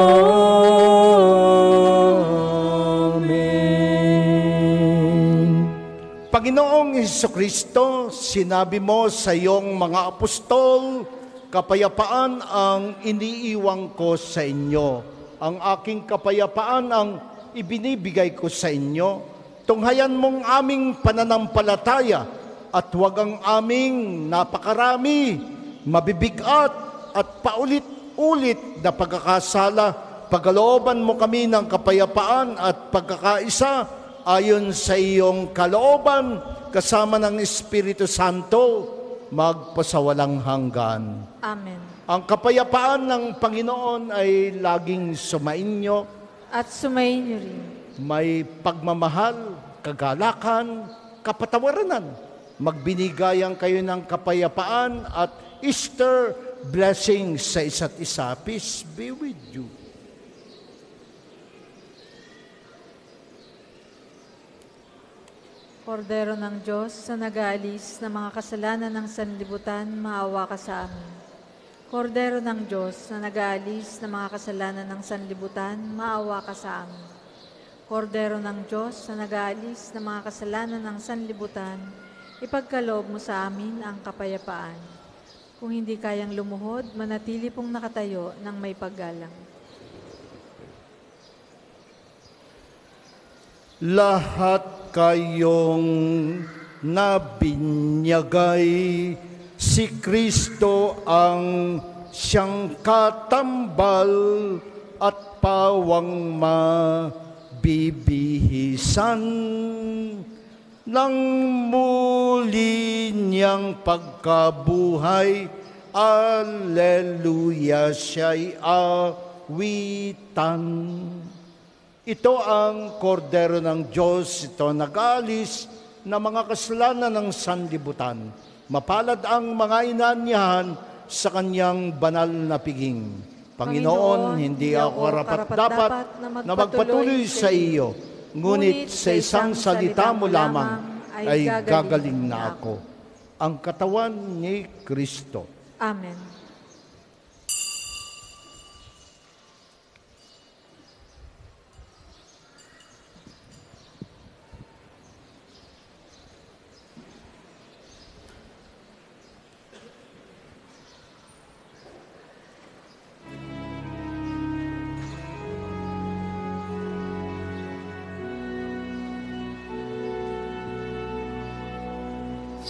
Panginoong Kristo, sinabi mo sa iyong mga apostol, kapayapaan ang iniiwang ko sa inyo. Ang aking kapayapaan ang ibinibigay ko sa inyo. Tunghayan mong aming pananampalataya at huwag ang aming napakarami, mabibigat at paulit-ulit na pagkakasala. Pagalooban mo kami ng kapayapaan at pagkakaisa ayon sa iyong kalooban kasama ng Espiritu Santo magpasawalang hanggan. Amen. Ang kapayapaan ng Panginoon ay laging sumainyo, At sumayin niyo rin. may pagmamahal, kagalakan, kapatawaranan. Magbinigayan kayo ng kapayapaan at Easter blessings sa isa't isa. Peace be with you. Kordero ng Diyos, sa nag-aalis ng mga kasalanan ng sanlibutan, maawa ka sa amin. Kordero ng Diyos na nag-aalis ng mga kasalanan ng sanlibutan, maawa ka sa amin. Kordero ng Diyos na nag-aalis ng mga kasalanan ng sanlibutan, ipagkaloob mo sa amin ang kapayapaan. Kung hindi kayang lumuhod, manatili pong nakatayo ng may paggalang. Lahat kayong nabinyagay, si Kristo ang siyang katambal at pawang mabibihisan ng muli niyang pagkabuhay. Alleluia, siya'y awitan. Ito ang kordero ng Diyos, ito nag-alis na mga kasalanan ng sanlibutan. Mapalad ang mga inanyahan sa kanyang banal na piging. Panginoon, hindi ako karapat-dapat na magpatuloy sa iyo, ngunit sa isang salita mo lamang ay gagaling na ako. Ang katawan ni Kristo. Amen.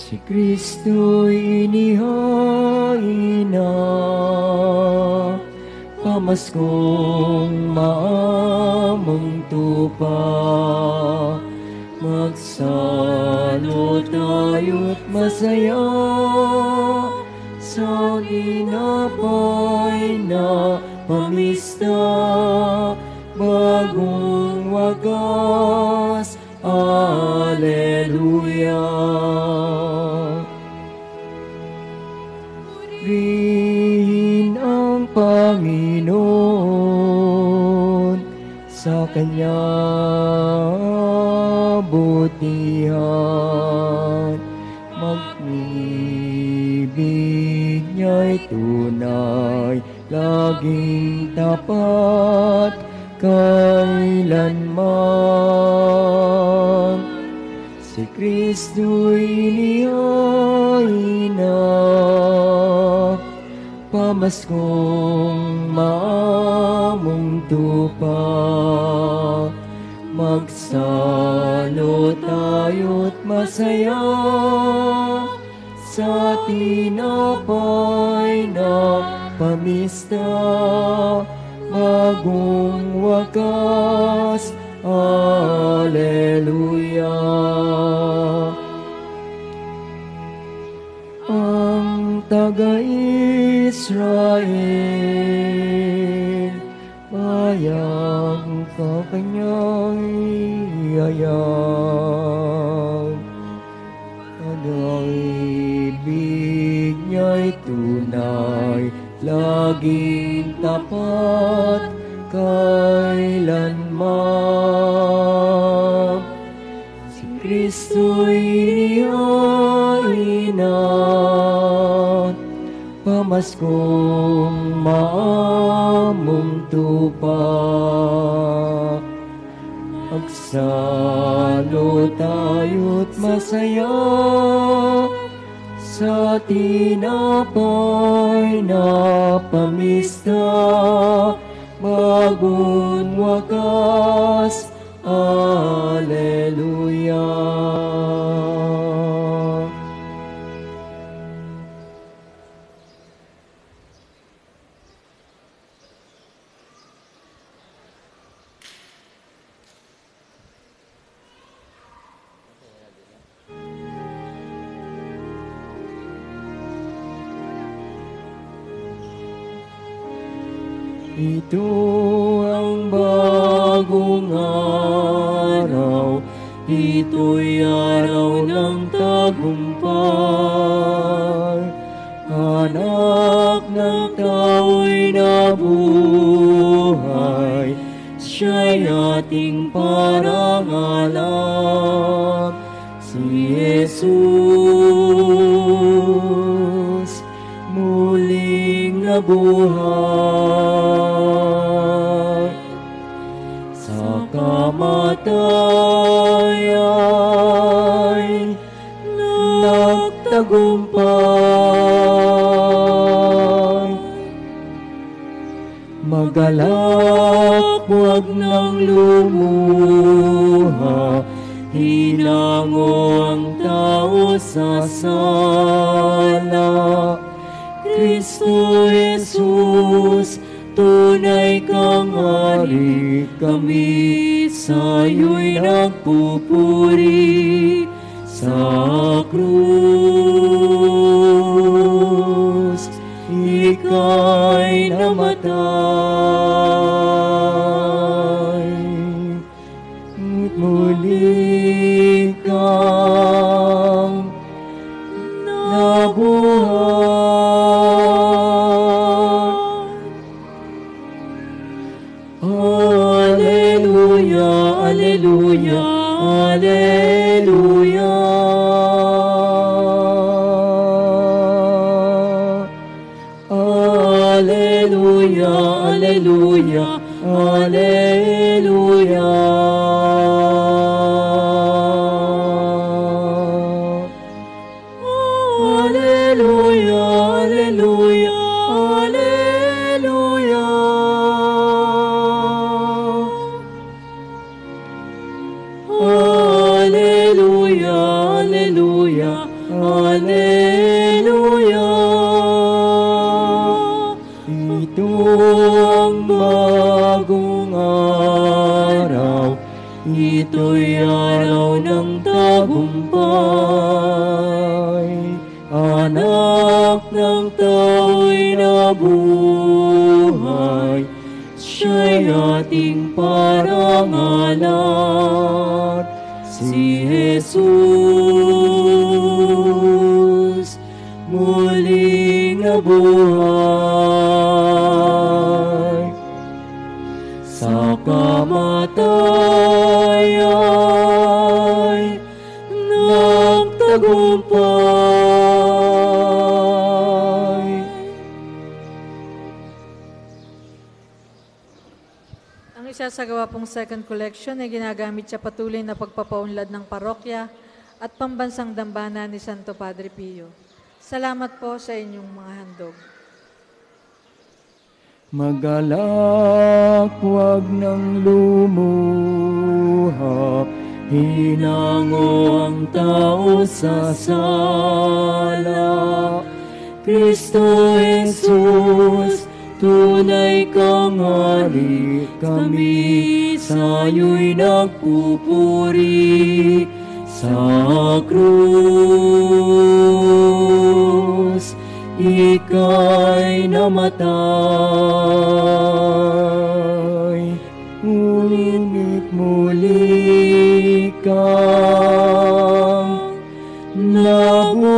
Si Kristo'y inihain na Pamaskong maamang tupa Magsalo tayo't masaya Sa inapay na pamista Bagong wagas Alleluia. Sa kanyang butihan. Mag-ibig niya'y tunay, laging tapat, kailanman. Si Kristo'y inihain na Pamaskong maamong tupa Magsalo tayo't masaya Sa tinapay na pamista. Bagong wakas Alleluia taga-Israel, bayang ka kanyang iyayag. Ang ibig niya'y tunay, laging tapat, kailanman. Si Kristo'y Pamaskong maamong tupa Magsalo tayo't masaya Sa tinapay na pamista Bagong wakas Alleluia. Ito ang bagong araw, ito'y araw ng tagumpay. Anak ng tao'y nabuhay, siya'y ating parangalan. Si Jesus muling tayo'y nagtagumpay. Magalak, huwag nang lumuha. Hinango ang tao sa sala. Kristo Jesus, tunay kang hari kami sa'yo'y nagpupuri sa krus. Ika'y namatay, second collection ay ginagamit sa patuloy na pagpapaunlad ng parokya at pambansang dambana ni Santo Padre Pio. Salamat po sa inyong mga handog. Magalak, huwag nang lumuha, hinango ang tao sa sala. Kristo Jesus, tunay kang hari, kami sa'yo'y nagpupuri sa krus. Ika'y namatay, ngunit muli kang nabuhay.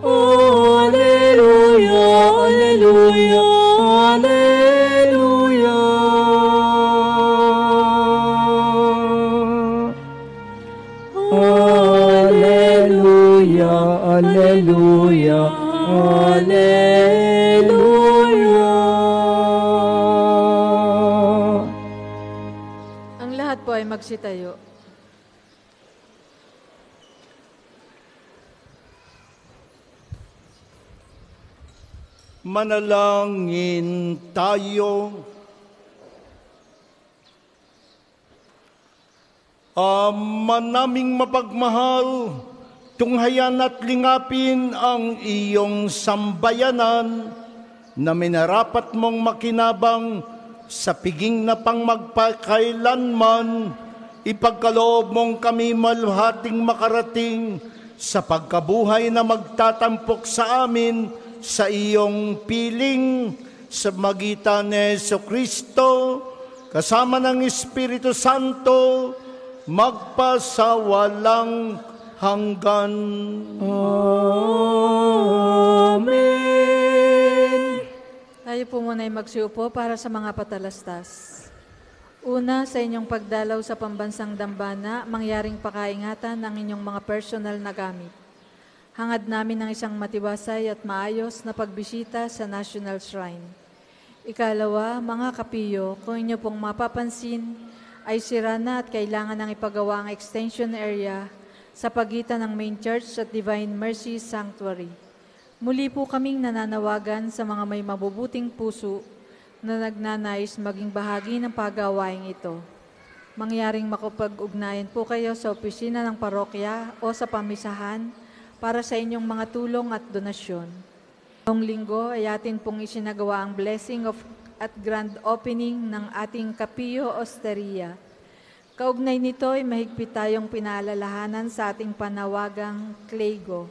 Alleluia, Alleluia, Alleluia. Alleluia, Alleluia, Alleluia. Ang lahat po ay magsitayo. Manalangin tayo. Ama naming mapagmahal, tunghayan at lingapin ang iyong sambayanan na minarapat mong makinabang sa piging na pang magpakailanman, ipagkaloob mong kami maluhating makarating sa pagkabuhay na magtatampok sa amin sa iyong piling sa magitan ni Yeso Kristo, kasama ng Espiritu Santo, magpasawalang hanggan. Amen. muna ay magsiupo para sa mga patalastas. Una, sa inyong pagdalaw sa pambansang dambana, mangyaring pakaingatan ng inyong mga personal na gamit. Hangad namin ng isang matibasay at maayos na pagbisita sa National Shrine. Ikalawa, mga kapiyo, kung inyo pong mapapansin, ay sira na at kailangan ng ipagawa ang extension area sa pagitan ng main church at Divine Mercy Sanctuary. Muli po kaming nananawagan sa mga may mabubuting puso na nagnanais maging bahagi ng pagawaing ito. Mangyaring makapag-ugnayan po kayo sa opisina ng parokya o sa pamisahan para sa inyong mga tulong at donasyon. Noong linggo ay atin pong isinagawa ang blessing of at grand opening ng ating Kapio Osteria. Kaugnay nito ay mahigpit tayong pinaalalahanan sa ating panawagang Clego,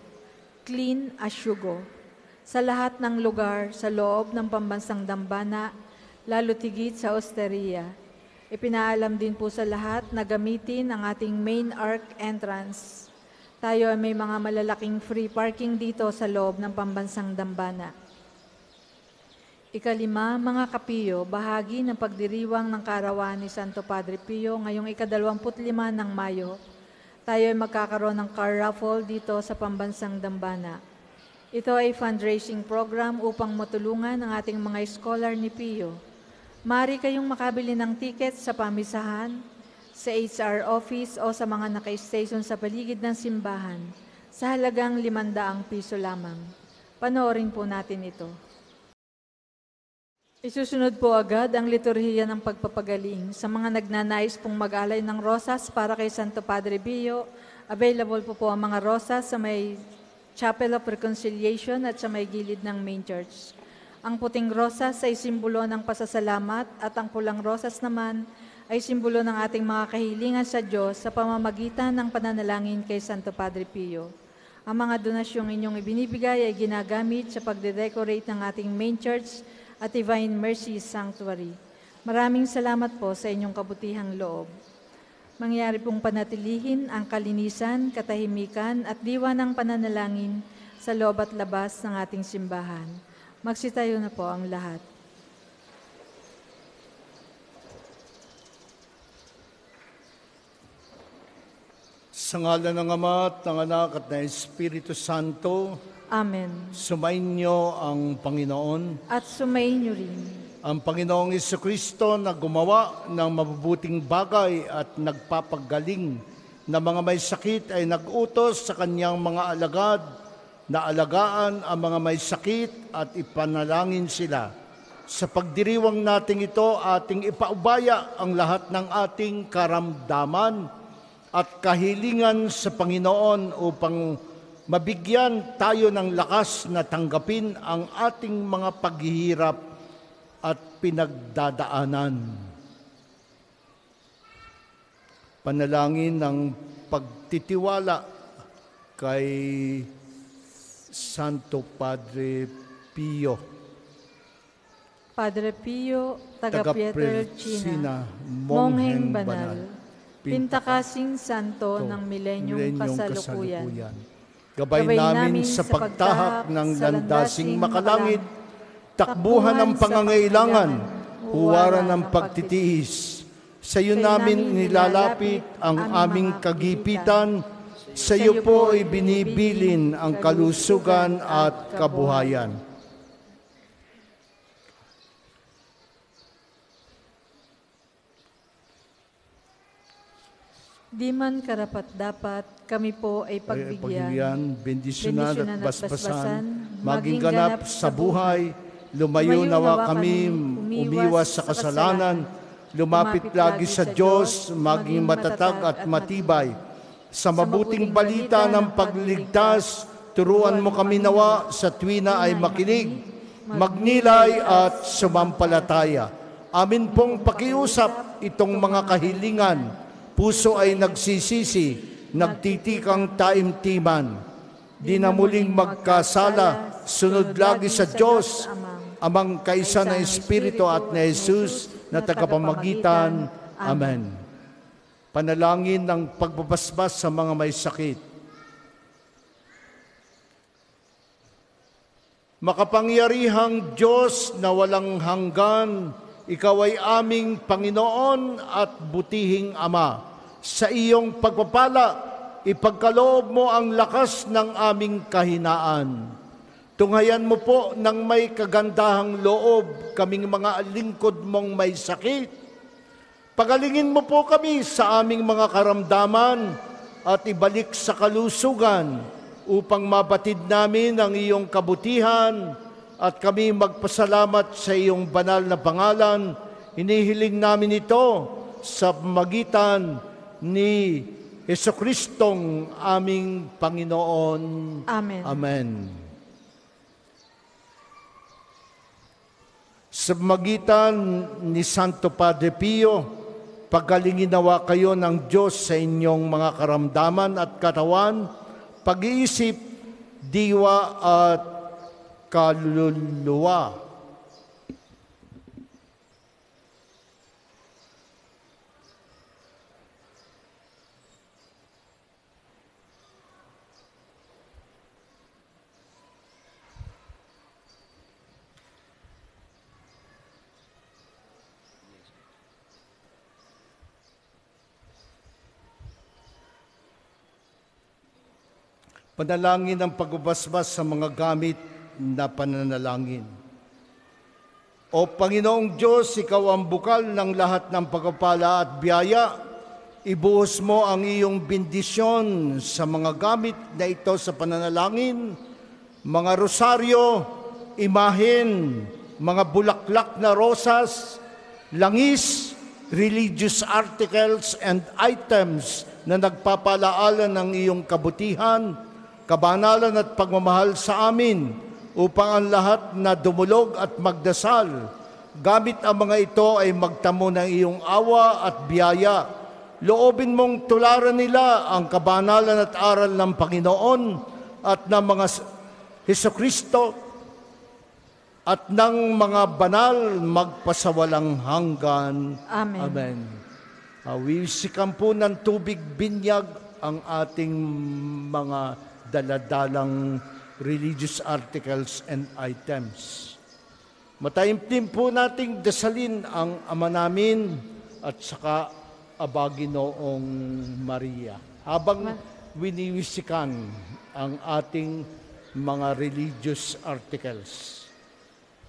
Clean as you go. Sa lahat ng lugar sa loob ng pambansang dambana, lalo tigit sa Osteria. Ipinaalam din po sa lahat na gamitin ang ating main arc entrance tayo ay may mga malalaking free parking dito sa loob ng pambansang dambana. Ikalima, mga kapiyo, bahagi ng pagdiriwang ng karawan ni Santo Padre Pio ngayong ikadalawamput lima ng Mayo. Tayo ay magkakaroon ng car raffle dito sa pambansang dambana. Ito ay fundraising program upang matulungan ang ating mga scholar ni Pio. Mari kayong makabili ng ticket sa pamisahan, sa HR office o sa mga naka-station sa paligid ng simbahan sa halagang 500 piso lamang. Panoorin po natin ito. Isusunod po agad ang liturhiya ng pagpapagaling sa mga nagnanais pong mag-alay ng rosas para kay Santo Padre Bio. Available po po ang mga rosas sa may Chapel of Reconciliation at sa may gilid ng main church. Ang puting rosas ay simbolo ng pasasalamat at ang pulang rosas naman ay simbolo ng ating mga kahilingan sa Diyos sa pamamagitan ng pananalangin kay Santo Padre Pio. Ang mga donasyong inyong ibinibigay ay ginagamit sa pagde-decorate ng ating main church at Divine Mercy Sanctuary. Maraming salamat po sa inyong kabutihang loob. Mangyari pong panatilihin ang kalinisan, katahimikan at diwa ng pananalangin sa loob at labas ng ating simbahan. Magsitayo na po ang lahat. Sa ngalan ng Ama at ng Anak at ng Espiritu Santo, Amen. sumainyo ang Panginoon. At sumayin niyo rin. Ang Panginoong Kristo na gumawa ng mabubuting bagay at nagpapagaling na mga may sakit ay nagutos sa kanyang mga alagad na alagaan ang mga may sakit at ipanalangin sila. Sa pagdiriwang nating ito, ating ipaubaya ang lahat ng ating karamdaman at kahilingan sa Panginoon upang mabigyan tayo ng lakas na tanggapin ang ating mga paghihirap at pinagdadaanan. Panalangin ng pagtitiwala kay Santo Padre Pio. Padre Pio, taga Pietrelcina, Taga-Presina, Mongheng Mongheng Banal, Banal, Pintakasing Santo ng Milenyong Milenyong Kasalukuyan. Gabay namin sa pagtahak ng landasing makalangit, takbuhan ng pangangailangan, huwaran ng pagtitiis. Sa iyo namin nilalapit ang aming kagipitan, sa iyo po ay binibilin ang kalusugan at kabuhayan. Di man karapat-dapat, kami po ay Ay, pagbigyan. pagbigyan, bendisyonan bendisyonan at basbasan, maging ganap sa buhay, lumayo nawa kami, umiwas sa kasalanan, lumapit lagi sa Diyos, maging matatag at matibay. Sa mabuting balita ng pagligtas, turuan mo kami nawa sa tuwina ay makinig, magnilay at sumampalataya. Amin pong pakiusap itong mga kahilingan, puso ay nagsisisi, nagtitikang taimtiman. Di na muling magkasala, sunod lagi sa Diyos, amang kaisa na Espiritu at na Jesus na tagapamagitan. Amen. Panalangin ng pagbabasbas sa mga may sakit. Makapangyarihang Diyos na walang hanggan, Ikaw ay aming Panginoon at butihing Ama. Sa iyong pagpapala, ipagkaloob mo ang lakas ng aming kahinaan. Tunghayan mo po ng may kagandahang loob kaming mga lingkod mong may sakit. Pagalingin mo po kami sa aming mga karamdaman at ibalik sa kalusugan upang mabatid namin ang iyong kabutihan at kami magpasalamat sa iyong banal na pangalan. Inihiling namin ito sa magitan ni Yeso Kristong aming Panginoon. Amen. Amen. Sa magitan ni Santo Padre Pio, pagkalingin nawa kayo ng Diyos sa inyong mga karamdaman at katawan, pag-iisip, diwa at kaluluwa. Panalangin ang pagbabasbas sa mga gamit na pananalangin. O Panginoong Diyos, Ikaw ang bukal ng lahat ng pagpapala at biyaya. Ibuhos mo ang iyong bendisyon sa mga gamit na ito sa pananalangin, mga rosaryo, imahen, mga bulaklak na rosas, langis, religious articles and items na nagpapalaala ng iyong kabutihan, kabanalan at pagmamahal sa amin upang ang lahat na dumulog at magdasal. Gamit ang mga ito ay magtamo ng iyong awa at biyaya. Loobin mong tularan nila ang kabanalan at aral ng Panginoon at ng mga Heso Kristo at ng mga banal magpasawalang hanggan. Amen. Amen. Awisikan po ng tubig binyag ang ating mga daladalang religious articles and items. Mataimtim po nating dasalin ang Ama namin at saka Abaginoong Maria. Habang winiwisikan ang ating mga religious articles.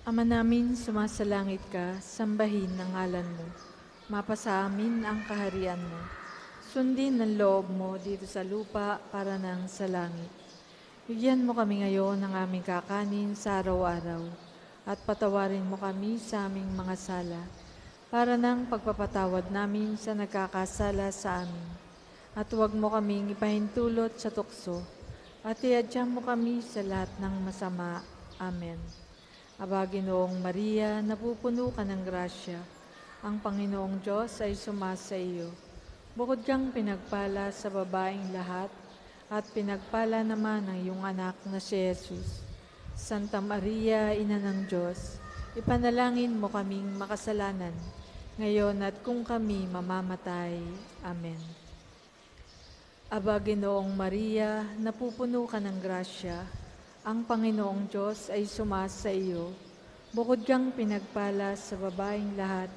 Ama namin, sumasalangit ka, sambahin ang ngalan mo. Mapasa amin ang kaharian mo. Sundin ang loob mo dito sa lupa para nang sa langit. Bigyan mo kami ngayon ng aming kakanin sa araw-araw at patawarin mo kami sa aming mga sala para nang pagpapatawad namin sa nagkakasala sa amin. At huwag mo kaming ipahintulot sa tukso at iadya mo kami sa lahat ng masama. Amen. Aba, Ginoong Maria, napupuno ka ng grasya. Ang Panginoong Diyos ay sumasa iyo. Bukod kang pinagpala sa babaeng lahat, at pinagpala naman ang iyong anak na si Jesus. Santa Maria, Ina ng Diyos, ipanalangin mo kaming makasalanan, ngayon at kung kami mamamatay. Amen. Aba, Ginoong Maria, napupuno ka ng grasya, ang Panginoong Diyos ay sumasa iyo. Bukod kang pinagpala sa babaeng lahat,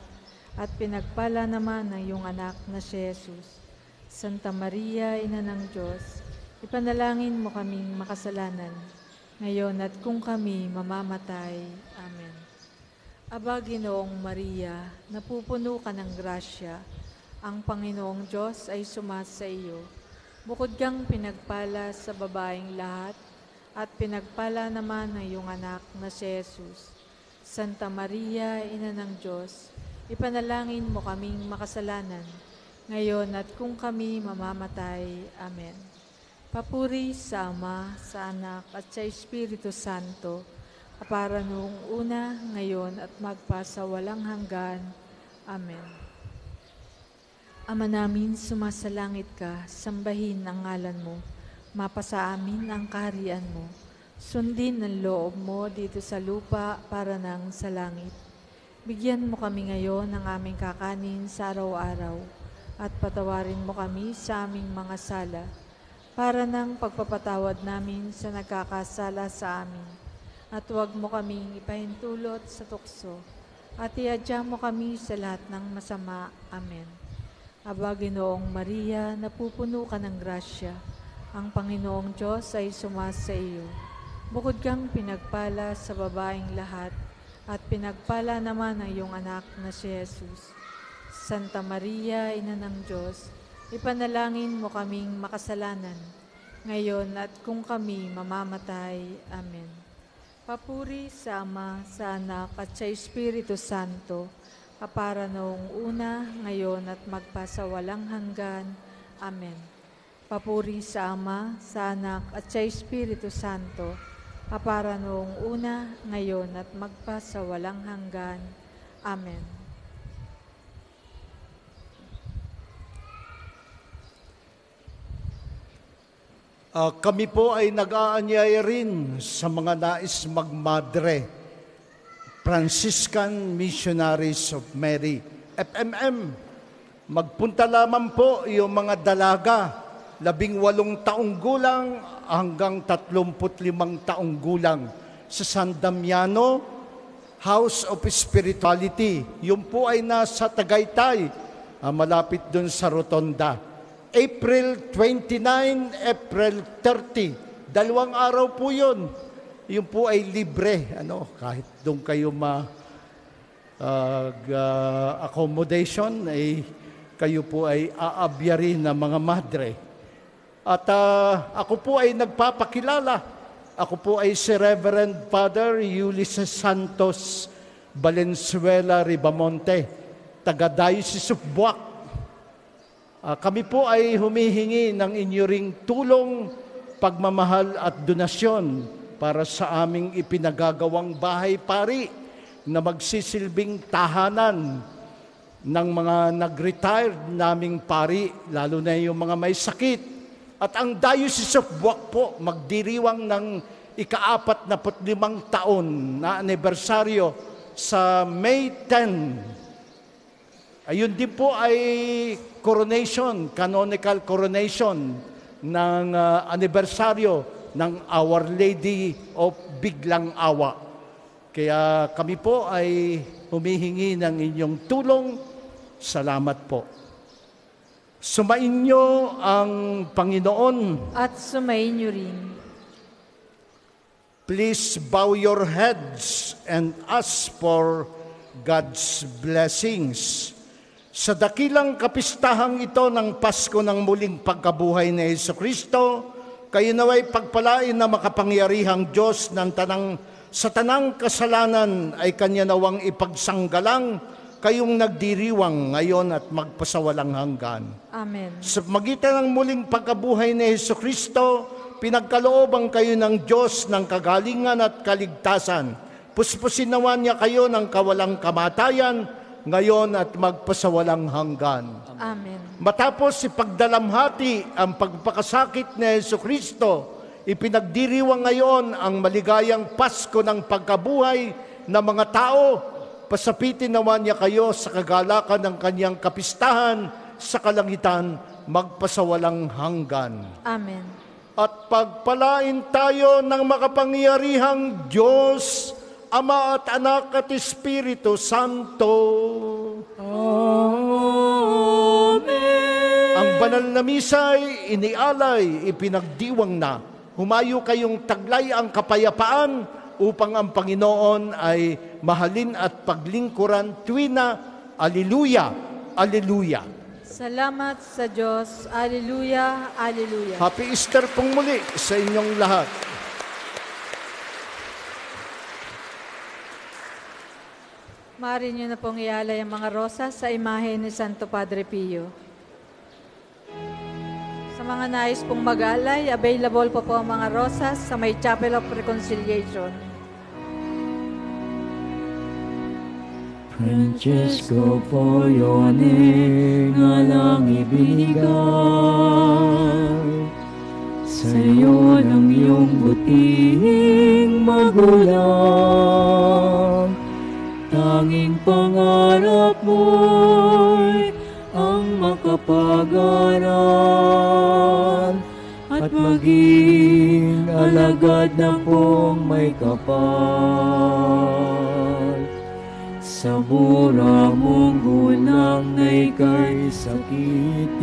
at pinagpala naman ang iyong anak na si Jesus. Santa Maria, Ina ng Diyos, ipanalangin mo kaming makasalanan, ngayon at kung kami mamamatay. Amen. Aba, Ginoong Maria, napupuno ka ng grasya, ang Panginoong Diyos ay sumasa iyo. Bukod kang pinagpala sa babaeng lahat, at pinagpala naman ang iyong anak na si Jesus. Santa Maria, Ina ng Diyos, ipanalangin mo kaming makasalanan, ngayon at kung kami mamamatay. Amen. Papuri sa Ama, sa Anak, at sa Espiritu Santo, para noong una, ngayon, at magpa sa walang hanggan. Amen. Ama namin, sumasalangit ka, sambahin ang ngalan mo, mapasa amin ang kaharian mo. Sundin ang loob mo dito sa lupa para nang sa langit. Bigyan mo kami ngayon ng aming kakanin sa araw-araw at patawarin mo kami sa aming mga sala para ng pagpapatawad namin sa nagkakasala sa amin. at huwag mo kaming ipahintulot sa tukso, at iadya mo kami sa lahat ng masama. Amen. Aba, Ginoong Maria, napupuno ka ng grasya. Ang Panginoong Diyos ay sumasa iyo. Bukod kang pinagpala sa babaeng lahat, at pinagpala naman ang iyong anak na si Jesus. Santa Maria, Ina ng Diyos, ipanalangin mo kaming makasalanan, ngayon at kung kami mamamatay. Amen. Papuri sa Ama, sa Anak, at sa Espiritu Santo, kapara noong una, ngayon at magpasawalang hanggan. Amen. Papuri sa Ama, sa Anak, at sa Espiritu Santo, kapara noong una, ngayon at magpasawalang hanggan. Amen. Ah, kami po ay nag-aanyaya rin sa mga nais magmadre, Franciscan Missionaries of Mary, FMM. Magpunta lamang po yung mga dalaga, labing walong taong gulang hanggang tatlumput limang taong gulang sa San Damiano House of Spirituality. Yun po ay nasa Tagaytay, ah, malapit doon sa Rotonda. April 29, April 30. Dalawang araw po yun. Yun po ay libre. Ano, kahit doon kayo ma uh, uh, accommodation, ay kayo po ay aabyarin ng mga madre. At uh, ako po ay nagpapakilala. Ako po ay si Reverend Father Ulysses Santos Valenzuela Ribamonte, taga-Diocese of Buac, Uh, kami po ay humihingi ng inyo ring tulong, pagmamahal at donasyon para sa aming ipinagagawang bahay pari na magsisilbing tahanan ng mga nag-retired naming pari, lalo na yung mga may sakit. At ang Diocese of Buwak po magdiriwang ng ikaapat na taon na anibersaryo sa May 10, Ayun din po ay coronation, canonical coronation ng uh, anibersaryo ng Our Lady of Biglang Awa. Kaya kami po ay humihingi ng inyong tulong. Salamat po. Sumainyo ang Panginoon. At sumayin niyo rin. Please bow your heads and ask for God's blessings. Sa dakilang kapistahang ito ng Pasko ng muling pagkabuhay ni Yeso Kristo, kayo naway pagpalain na makapangyarihang Diyos ng tanang, sa tanang kasalanan ay kanya nawang ipagsanggalang kayong nagdiriwang ngayon at magpasawalang hanggan. Amen. Sa magitan ng muling pagkabuhay ni Yeso Kristo, pinagkalooban kayo ng Diyos ng kagalingan at kaligtasan. Puspusin nawa niya kayo ng kawalang kamatayan, ngayon at magpasawalang hanggan. Amen. Matapos ipagdalamhati ang pagpakasakit ni Yeso Kristo, ipinagdiriwang ngayon ang maligayang Pasko ng pagkabuhay ng mga tao. Pasapitin naman niya kayo sa kagalakan ng kanyang kapistahan sa kalangitan magpasawalang hanggan. Amen. At pagpalain tayo ng makapangyarihang Diyos, Ama at Anak at Espiritu Santo. Amen. Ang banal na misa ay inialay, ipinagdiwang na. Humayo kayong taglay ang kapayapaan upang ang Panginoon ay mahalin at paglingkuran tuwina. Aliluya, Aliluya. Salamat sa Diyos. Alleluia, Alleluia. Happy Easter pong muli sa inyong lahat. Maaari niyo na pong ialay ang mga rosas sa imahe ni Santo Padre Pio. Sa mga nais pong mag-alay, available po po ang mga rosas sa may Chapel of Reconciliation. Francesco po yun nga lang ibinigay Sa'yo ng iyong butihing magulang Tanging pangarap mo'y ang makapag-aral At maging alagad na pong may kapal. Sa mura mong gunang na ika'y sakitin.